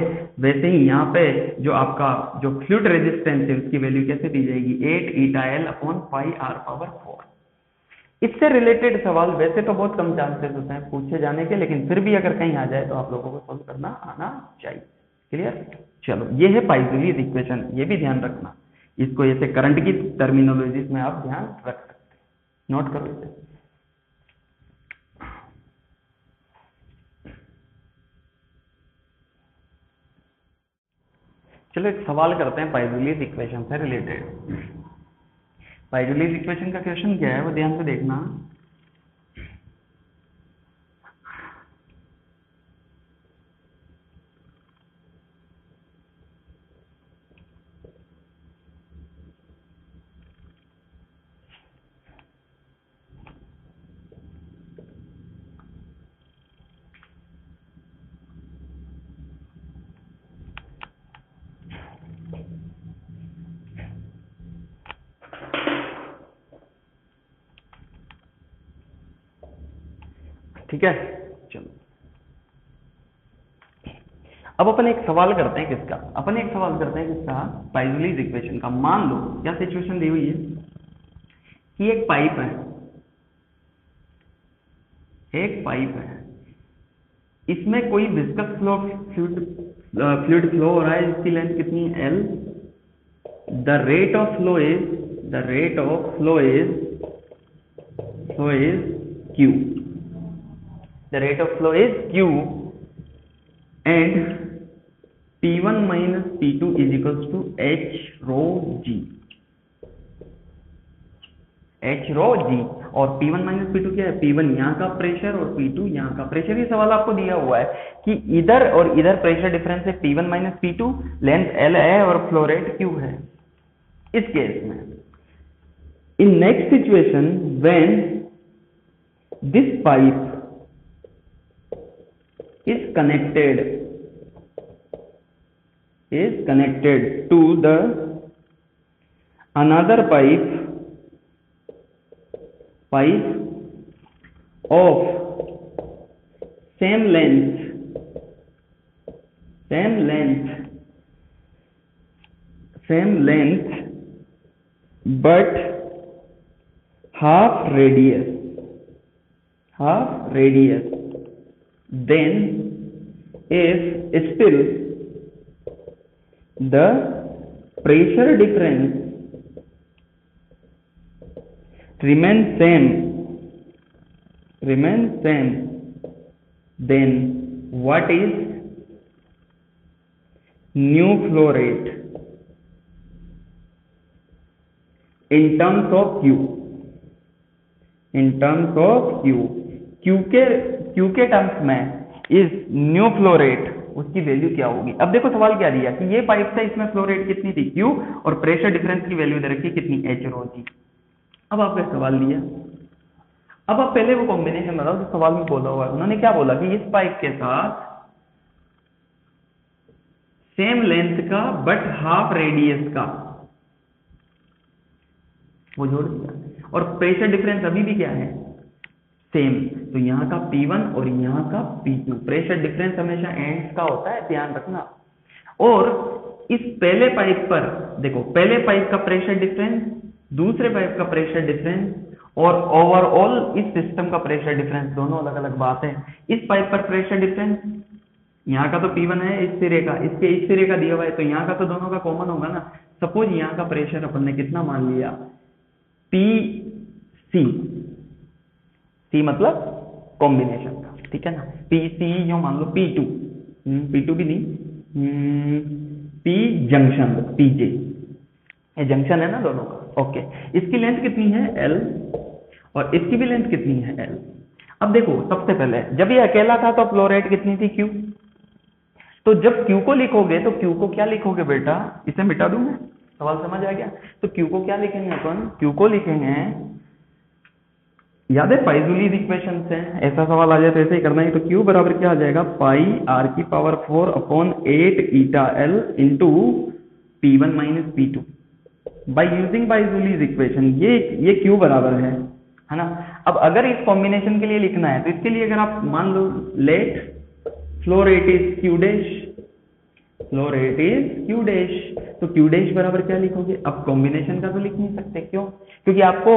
वैसे ही यहाँ पे जो आपका जो फ्लूड रेजिस्टेंस है उसकी वैल्यू कैसे दी जाएगी eight eta L upon five R power four इससे रिलेटेड सवाल वैसे तो बहुत कम चांसेस होते हैं पूछे जाने के लेकिन फिर भी अगर कहीं आ जाए तो आप लोगों को सॉल्व करना आना चाहिए क्लियर चलो ये है पाइजुलियस इक्वेशन ये भी ध्यान रखना इसको ऐसे करंट की टर्मिनोलॉजी में आप ध्यान रख सकते हैं नोट कर लेते चलो एक सवाल करते हैं पाइजुलियस इक्वेशन से रिलेटेड पाइजुलियस इक्वेशन का क्वेश्चन क्या है वो ध्यान से देखना अब अपन एक सवाल करते हैं किसका अपन एक सवाल करते हैं किसका पाइजुलिस इक्वेशन का मान लो क्या सिचुएशन दी हुई है कि एक पाइप है एक पाइप है इसमें कोई viscous flow fluid fluid flow हो रहा है इसकी लेंथ कितनी L the rate of flow is the rate of flow is flow is Q the rate of flow is Q and P1 one minus P two is equals to H rho G H rho G और P1 one minus P क्या है P1 one यहाँ का pressure और P2 two यहाँ का pressure ये सवाल आपको दिया हुआ है कि इधर और इधर प्रेशर डिफरेंस है P1 one minus P length L है और फ्लोरेट Q है इस केस में in next situation when this pipe is connected is connected to the another pipe pipe of same length same length same length but half radius half radius then if still the pressure difference remains same remains same then what is new flow rate in terms of q in terms of Q Q के Q के terms में इस new flow rate उसकी value क्या होगी अब देखो सवाल क्या दिया कि ये पाइप था इसमें फ्लो रेट कितनी थी क्यू और प्रेशर डिफरेंस की वैल्यू दे रखी कितनी एच रो थी अब आपका सवाल दिया अब आप पहले वो कॉम्बिनेशन बताओ जो सवाल में बोला हुआ है उन्होंने क्या बोला कि इस पाइप के साथ सेम लेंथ का बट हाफ रेडियस का वो जोड़ दिया और प्रेशर डिफरेंस अभी भी क्या है सेम तो यहाँ का P1 और यहाँ का P2 प्रेशर डिफरेंस हमेशा एंड का होता है ध्यान रखना और इस पहले पाइप पर देखो पहले पाइप का प्रेशर डिफरेंस दूसरे पाइप का प्रेशर डिफरेंस और ओवरऑल इस सिस्टम का प्रेशर डिफरेंस दोनों अलग अलग बात है इस पाइप पर प्रेशर डिफरेंस यहाँ का तो P1 है इस सिरे का इसके इस सिरे का दिया हुआ है तो यहाँ का तो दोनों का कॉमन होगा ना सपोज यहाँ का प्रेशर अपन ने कितना मान लिया पी सी सी मतलब कॉम्बिनेशन का ठीक है ना पी सी जो मान लो पी टू पी टू भी नहीं पी जंक्शन पी जे ये जंक्शन है ना दोनों का ओके इसकी लेंथ कितनी है एल और इसकी भी लेंथ कितनी है एल अब देखो सबसे पहले जब ये अकेला था तो फ्लोराइड कितनी थी क्यू तो जब Q को लिखोगे तो Q को क्या लिखोगे बेटा इसे मिटा दूंगा सवाल समझ आ गया तो Q को क्या लिखेंगे अपन Q को लिखेंगे याद है पाइजुलिस इक्वेशन से ऐसा सवाल आ जाए तो ऐसे ही करना है तो क्यू बराबर क्या आ जाएगा पाई आर की power four upon eight eta L into P one minus P two by using Poiseuille's equation ये ये क्यू बराबर है है ना अब अगर इस कॉम्बिनेशन के लिए लिखना है तो इसके लिए अगर आप मान लो let flow rate is Q dash flow rate is Q dash तो क्यू डैश बराबर क्या लिखोगे अब कॉम्बिनेशन का तो लिख नहीं सकते क्यों क्योंकि आपको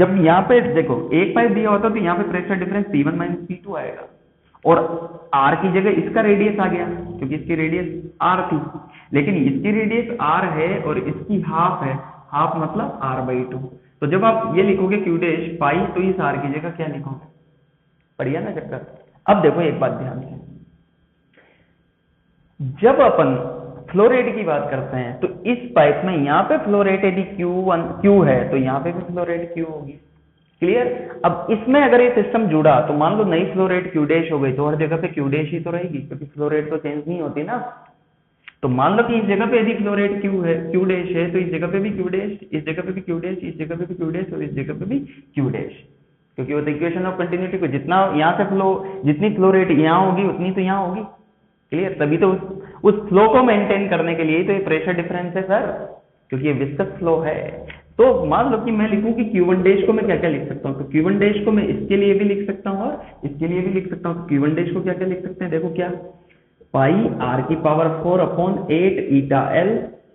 जब यहाँ पे देखो एक पाइप दिया होता तो यहाँ पे pressure difference P one minus P two आएगा और आर की जगह इसका रेडियस आ गया क्योंकि इसकी रेडियस आर थी लेकिन इसकी रेडियस आर है और इसकी हाफ है हाफ मतलब आर बाई टू तो जब आप ये लिखोगे क्यूडेश पाई तो इस आर की जगह क्या लिखोगे पढ़िया ना चक्कर अब देखो एक बात ध्यान से जब अपन फ्लोरेट की बात करते हैं तो इस पाइप में यहां पे फ्लोरेट यदि क्यू वन क्यू है तो यहां पे भी फ्लोरेट क्यू होगी क्लियर अब इसमें अगर ये सिस्टम जुड़ा तो मान लो नई फ्लोरेट क्यूडेश हो गई तो हर जगह पे क्यूडेश ही तो रहेगी क्योंकि फ्लोरेट तो चेंज नहीं होती ना तो मान लो कि इस जगह पे यदि फ्लोरेट क्यू है क्यू डैश है तो इस जगह पे भी क्यू डैश इस जगह पे भी क्यू डैश इस जगह पे भी क्यू डैश और इस जगह पे भी क्यू डैश क्योंकि वो इक्वेशन ऑफ कंटिन्यूटी को जितना यहां से फ्लो जितनी फ्लोरेट यहां होगी उतनी तो यहां होगी क्लियर तभी तो उस फ्लो को मेंटेन करने के लिए तो ये प्रेशर डिफरेंस है सर क्योंकि ये विस्कस फ्लो है तो मान लो कि मैं लिखूं कि क्यूवन डैश को मैं क्या क्या लिख सकता हूँ तो क्यूवन डैश को मैं इसके लिए भी लिख सकता हूँ और इसके लिए भी लिख सकता हूँ तो क्यूवन डैश को क्या क्या लिख सकते हैं देखो क्या पाई आर की power four upon eight eta L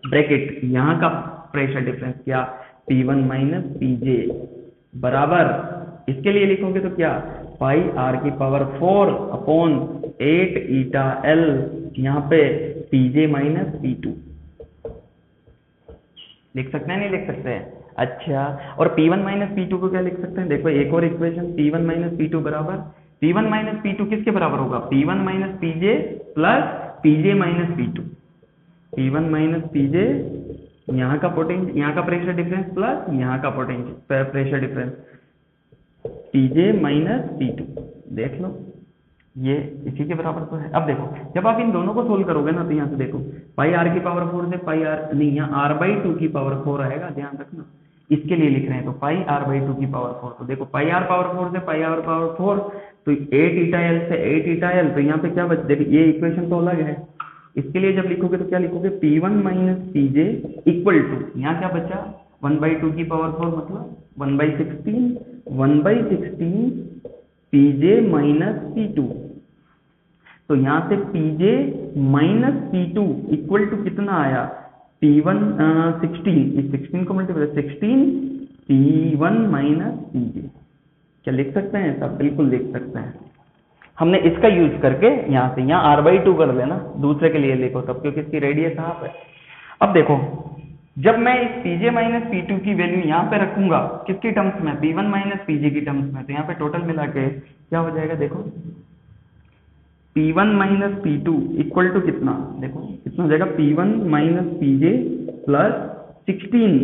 bracket यहाँ का प्रेशर डिफरेंस क्या पी वन माइनस पीजे बराबर इसके लिए लिखोगे तो क्या पाई आर की power four upon eight eta L यहां पे पीजे माइनस पी टू लिख सकते हैं नहीं लिख सकते हैं अच्छा और P one minus P two को क्या लिख सकते हैं देखो एक और equation P one minus P two बराबर P one minus P two किसके बराबर होगा P one minus PJ plus PJ minus P two P one minus PJ यहाँ का पोटेंशियल यहाँ का प्रेशर डिफरेंस प्लस यहाँ का potential pressure difference P J minus P two देख लो ये इसी के बराबर तो है अब देखो जब आप इन दोनों को सोल्व करोगे ना तो यहाँ से देखो पाई आर की पावर फोर से पाई आर नहीं यहाँ आर बाई टू की पावर फोर आएगा ध्यान रखना इसके लिए लिख रहे हैं तो पाई आर बाई टू की पावर फोर तो देखो पाई आर पावर फोर से पाई आर पावर फोर तो एट ईटा एल से एट ईटा एल तो यहाँ पे क्या बच देखिए ये इक्वेशन तो अलग है इसके लिए जब लिखोगे तो क्या लिखोगे P one minus P J equal to यहाँ क्या बचा वन बाई टू की पावर फोर मतलब one by sixteen one by sixteen P J minus P two तो यहां से P J minus P two equal to कितना आया पी वन सिक्सटीन सिक्सटीन को multiple sixteen P one minus P J क्या लिख सकते हैं सब बिल्कुल लिख सकते हैं हमने इसका यूज करके यहां से यहाँ आर बाई टू कर लेना दूसरे के लिए लिखो तब क्योंकि इसकी रेडियस हाफ है अब देखो जब मैं इस पीजे माइनस टू की वैल्यू यहां पे रखूंगा किसकी टर्म्स में पी वन माइनस पीजे की टर्म्स में तो यहाँ पे टोटल मिला के क्या हो जाएगा देखो P one minus P two equal to कितना देखो कितना हो जाएगा one minus PJ plus sixteen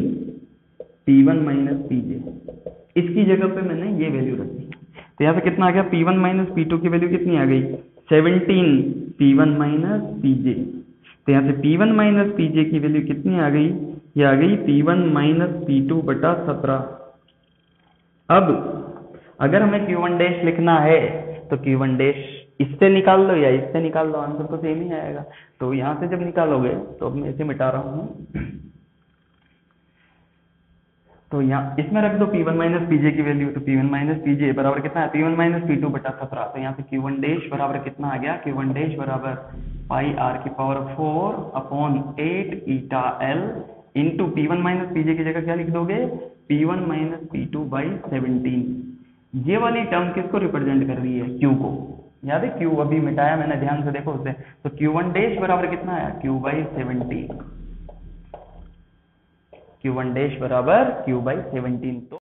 P one minus PJ इसकी जगह पे मैंने ये वैल्यू रखी तो यहां पर कितना आ गया P one minus P two की वैल्यू कितनी आ गई seventeen P one minus PJ तो यहां से पी वन माइनस पीजे की वैल्यू कितनी आ गई ये आ गई P one minus P two बटा सत्रह अब अगर हमें क्यू वन डैश लिखना है तो क्यू वन डैश इससे निकाल लो या इससे निकाल लो आंसर तो सेम ही आएगा तो यहां से जब निकालोगे तो अब मैं इसे मिटा रहा हूं तो यहाँ इसमें रख दो पी वन माइनस पीजे की वैल्यू तो पी वन माइनस पीजे बराबर कितना है P one minus P two बटा सत्रह तो यहाँ से क्यू वन डैश बराबर कितना आ गया क्यू वन डैश बराबर पाई आर की power four upon eight eta L into P one minus P J की जगह क्या लिख दोगे P one minus P two by seventeen ये वाली टर्म किसको रिप्रेजेंट कर रही है क्यू को याद है क्यू अभी मिटाया मैंने ध्यान से देखो उसे तो क्यू वन डैश बराबर कितना आया Q by seventeen Q one dash बराबर क्यू बाई सेवनटीन तो